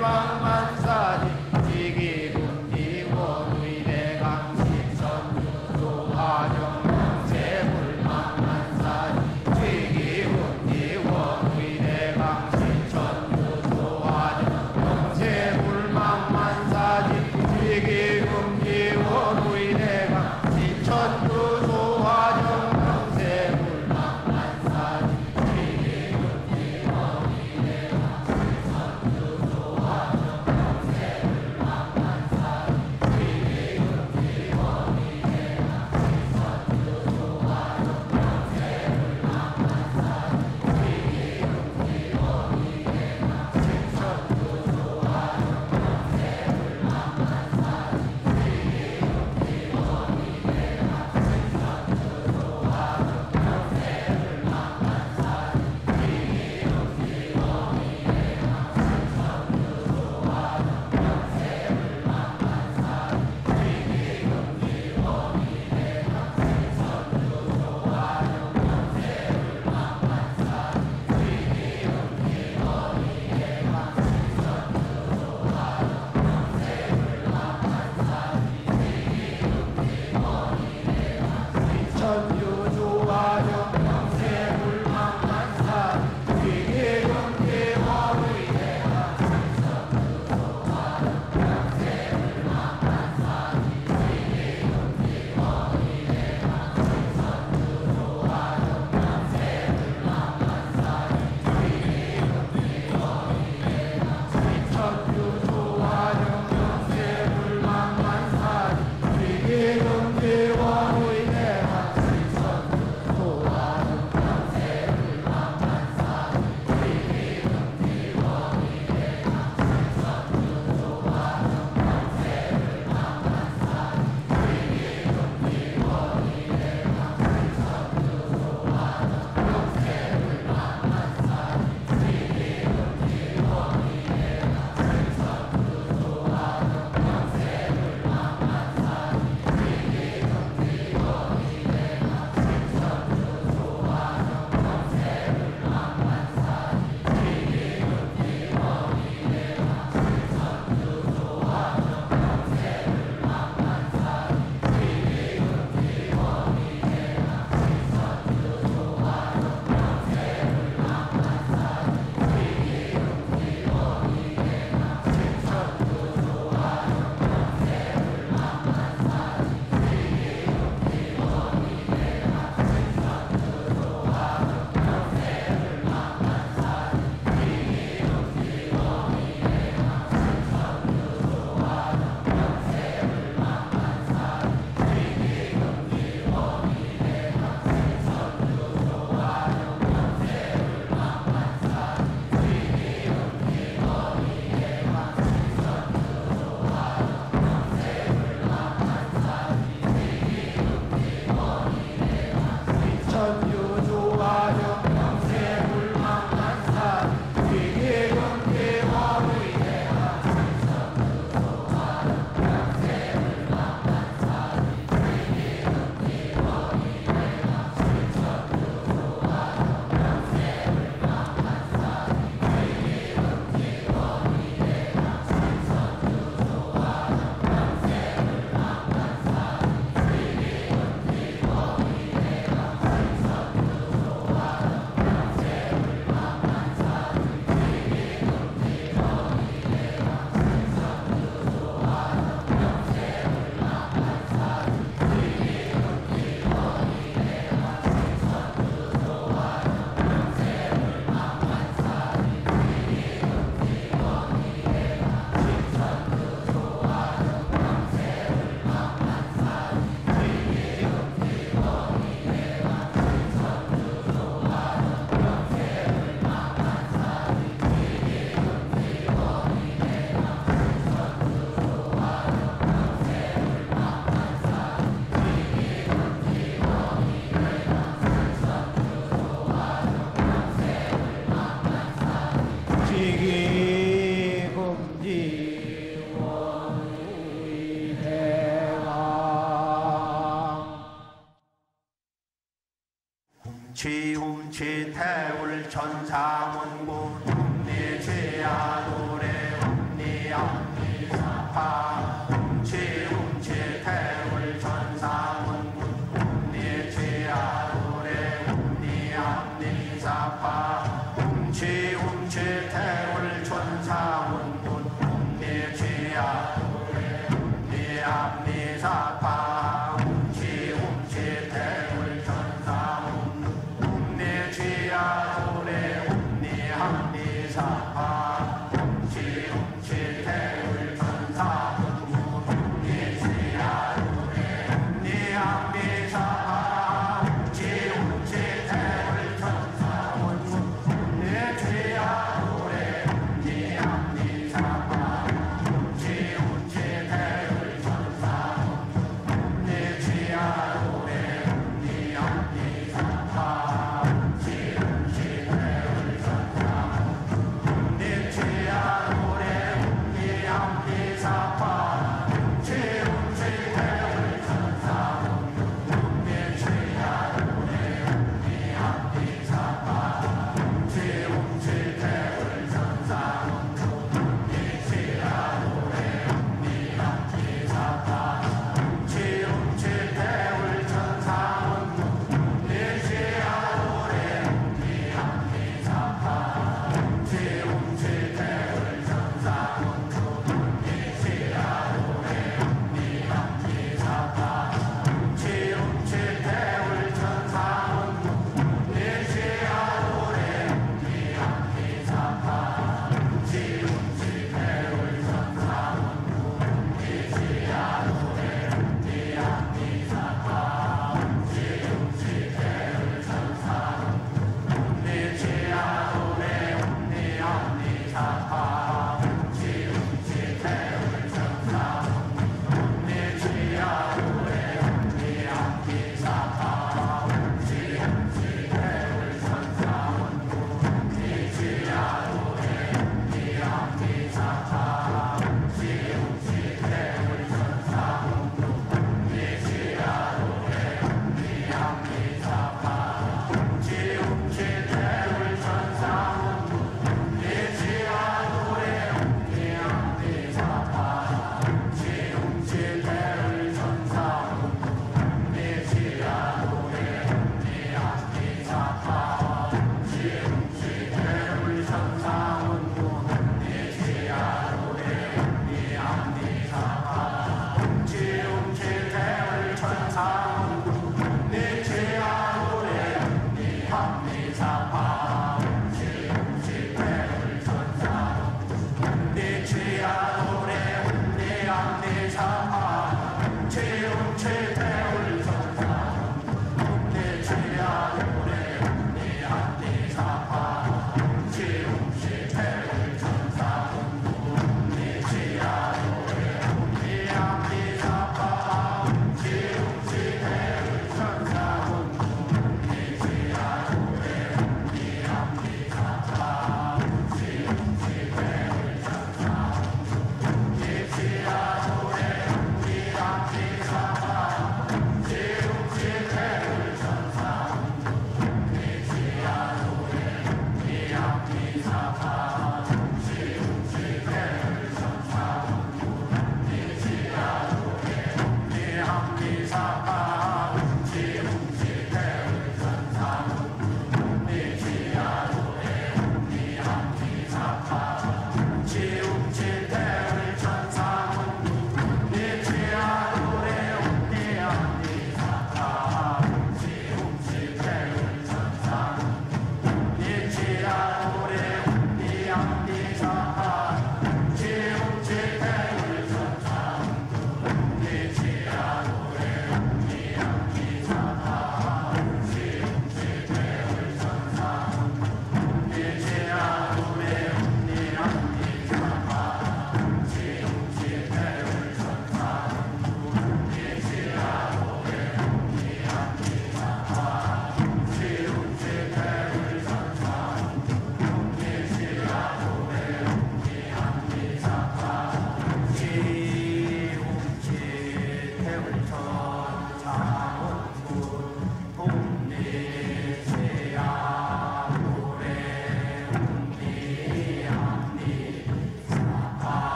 세월 전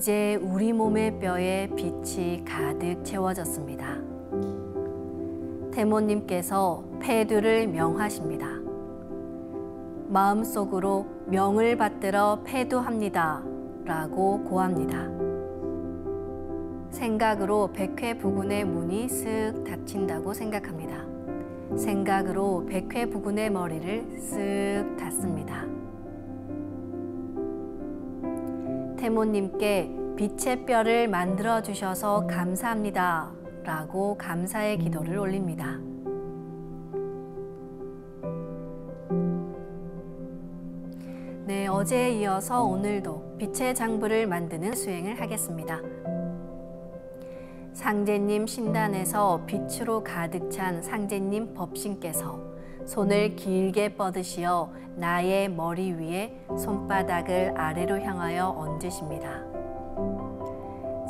이제 우리 몸의 뼈에 빛이 가득 채워졌습니다. 태모님께서 폐두를 명하십니다. 마음속으로 명을 받들어 폐두합니다. 라고 고합니다. 생각으로 백회 부근의 문이 쓱 닫힌다고 생각합니다. 생각으로 백회 부근의 머리를 쓱 닫습니다. 태모님께 빛의 뼈를 만들어 주셔서 감사합니다. 라고 감사의 기도를 올립니다. 네, 어제에 이어서 오늘도 빛의 장부를 만드는 수행을 하겠습니다. 상제님 신단에서 빛으로 가득 찬 상제님 법신께서 손을 길게 뻗으시어 나의 머리 위에 손바닥을 아래로 향하여 얹으십니다.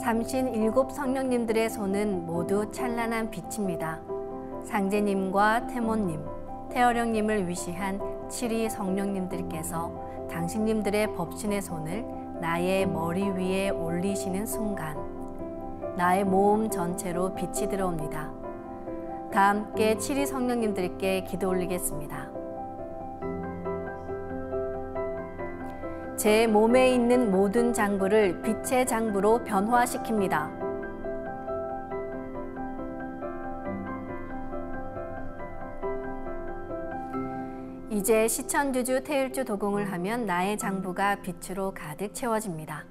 삼신 일곱 성령님들의 손은 모두 찬란한 빛입니다. 상제님과 태모님, 태어령님을 위시한 칠위 성령님들께서 당신님들의 법신의 손을 나의 머리 위에 올리시는 순간 나의 몸 전체로 빛이 들어옵니다. 다 함께 칠위 성령님들께 기도 올리겠습니다. 제 몸에 있는 모든 장부를 빛의 장부로 변화시킵니다. 이제 시천주주 태일주 도공을 하면 나의 장부가 빛으로 가득 채워집니다.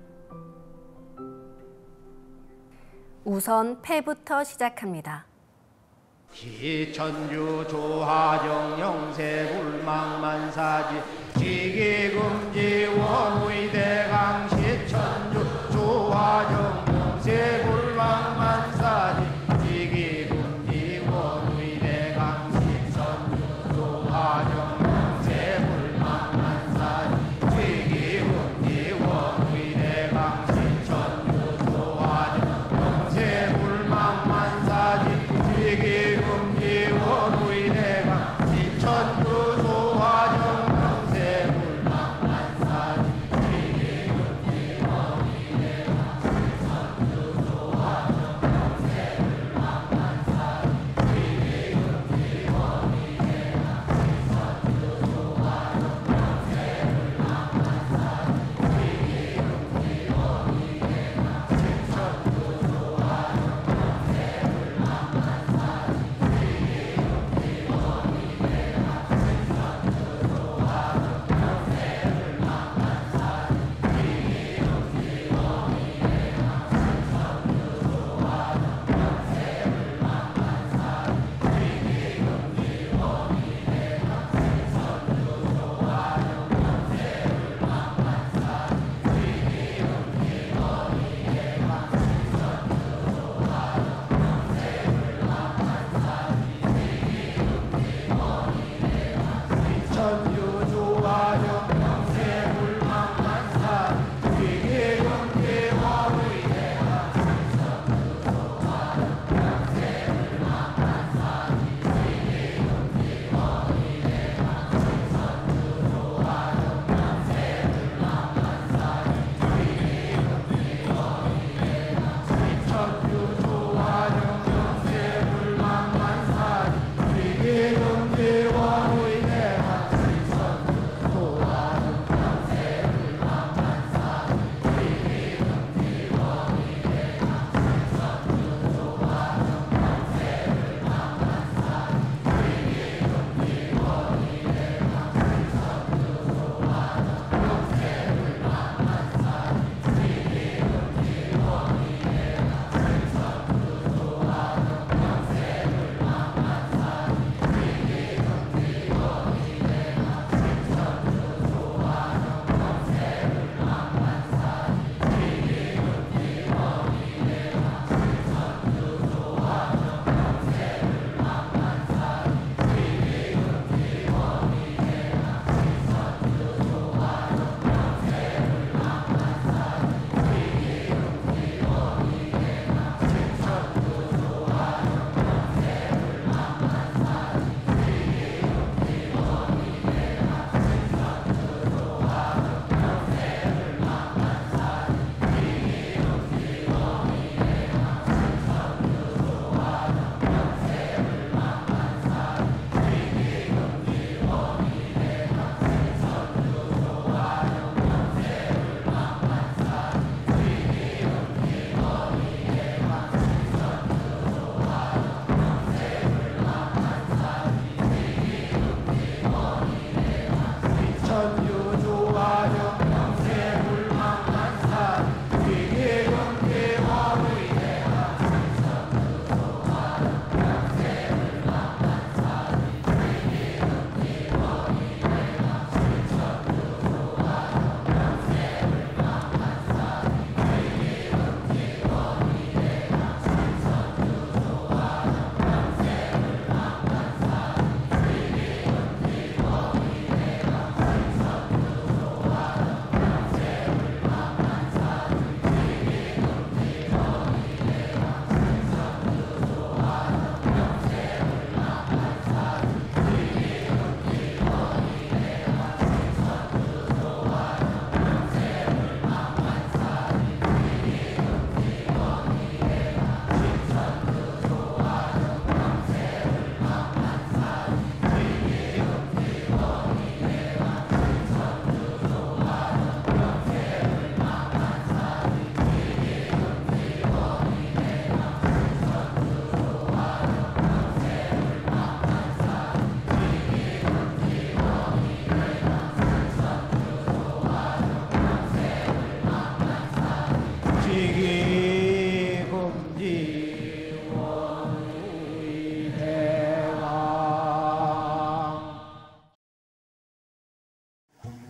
우선 폐부터 시작합니다. 기천주 조하정 영세 불망만사지 지기금지 원의대강 시천주 조하정 영세 불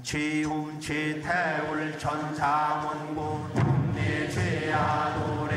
최운 최태울 전사문고 통내 최아도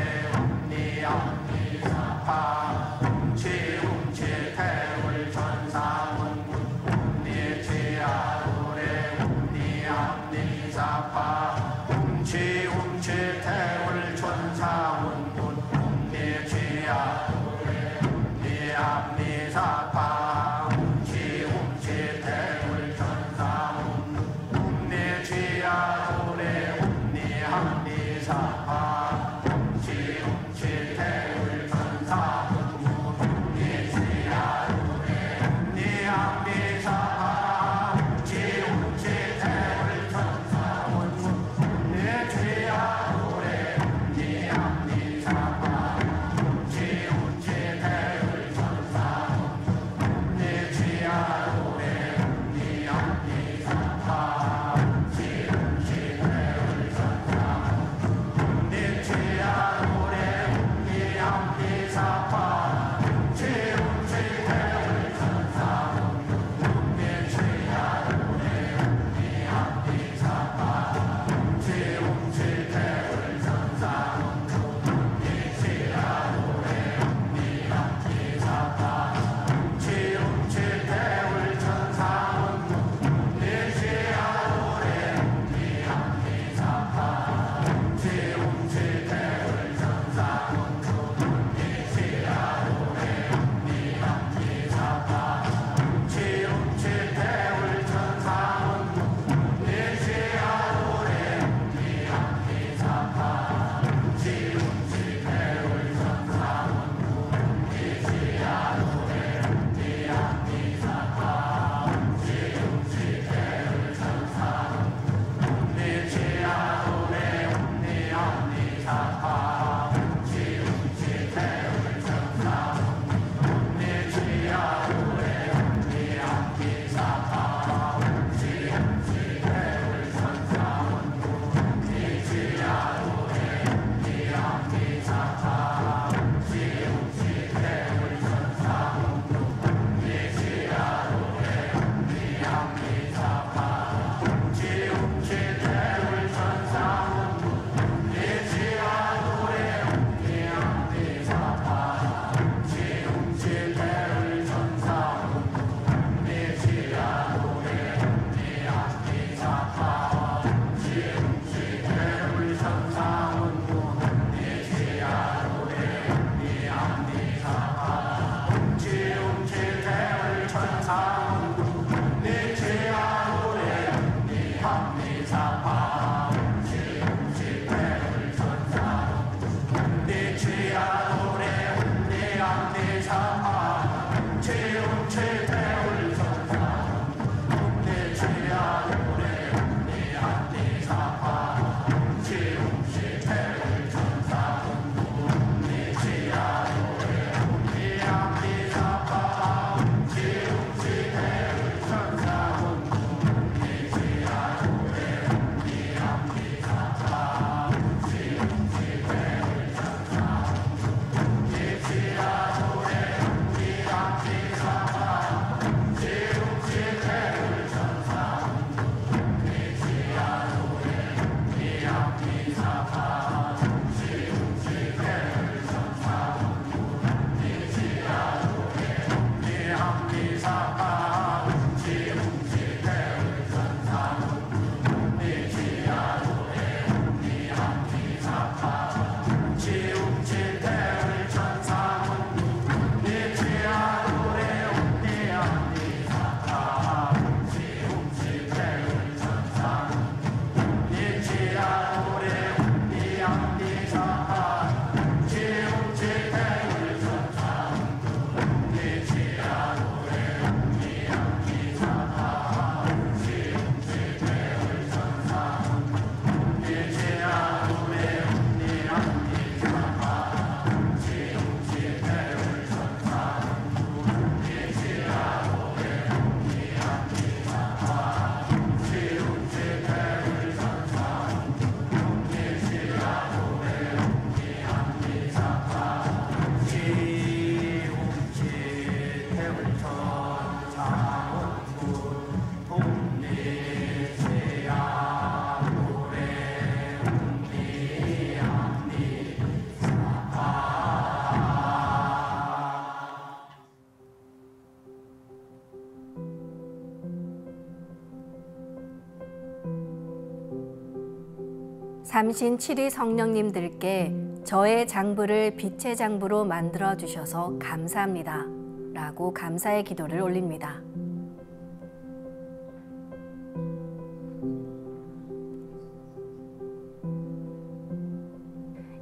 삼신 칠위 성령님들께 저의 장부를 빛의 장부로 만들어 주셔서 감사합니다. 라고 감사의 기도를 올립니다.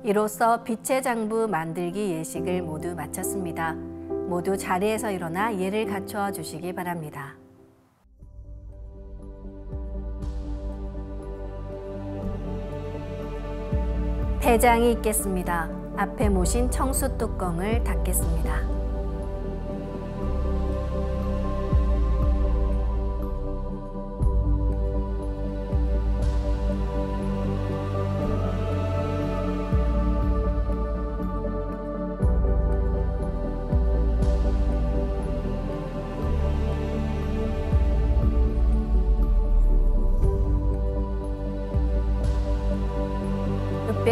이로써 빛의 장부 만들기 예식을 모두 마쳤습니다. 모두 자리에서 일어나 예를 갖추어 주시기 바랍니다. 대장이 있겠습니다. 앞에 모신 청수 뚜껑을 닫겠습니다.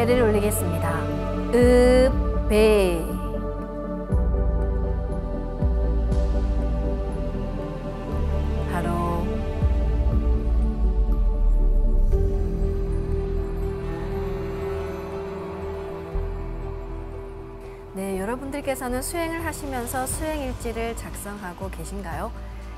읍배를 올리겠습니다. 읍배 바로 네, 여러분들께서는 수행을 하시면서 수행일지를 작성하고 계신가요?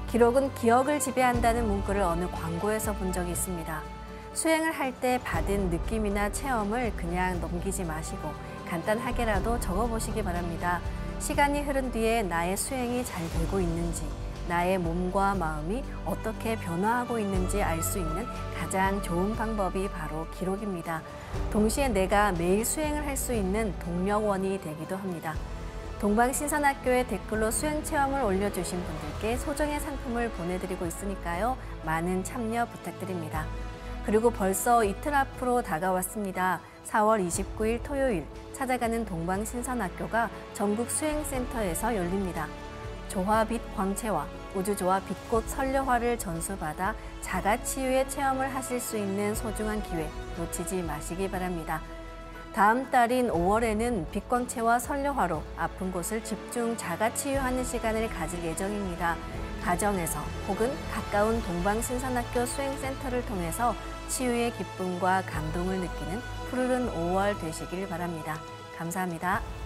기록은 기억을 지배한다는 문구를 어느 광고에서 본 적이 있습니다. 수행을 할 때 받은 느낌이나 체험을 그냥 넘기지 마시고 간단하게라도 적어보시기 바랍니다. 시간이 흐른 뒤에 나의 수행이 잘 되고 있는지, 나의 몸과 마음이 어떻게 변화하고 있는지 알 수 있는 가장 좋은 방법이 바로 기록입니다. 동시에 내가 매일 수행을 할 수 있는 동력원이 되기도 합니다. 동방신선학교에 댓글로 수행 체험을 올려주신 분들께 소정의 상품을 보내드리고 있으니까요. 많은 참여 부탁드립니다. 그리고 벌써 이틀 앞으로 다가왔습니다. 4월 29일 토요일 찾아가는 동방신선학교가 전국 수행센터에서 열립니다. 조화빛 광채와 우주조화 빛꽃 설려화를 전수받아 자가치유의 체험을 하실 수 있는 소중한 기회 놓치지 마시기 바랍니다. 다음 달인 5월에는 빛광채와 설려화로 아픈 곳을 집중 자가 치유하는 시간을 가질 예정입니다. 가정에서 혹은 가까운 동방신선학교 수행센터를 통해서 치유의 기쁨과 감동을 느끼는 푸르른 5월 되시길 바랍니다. 감사합니다.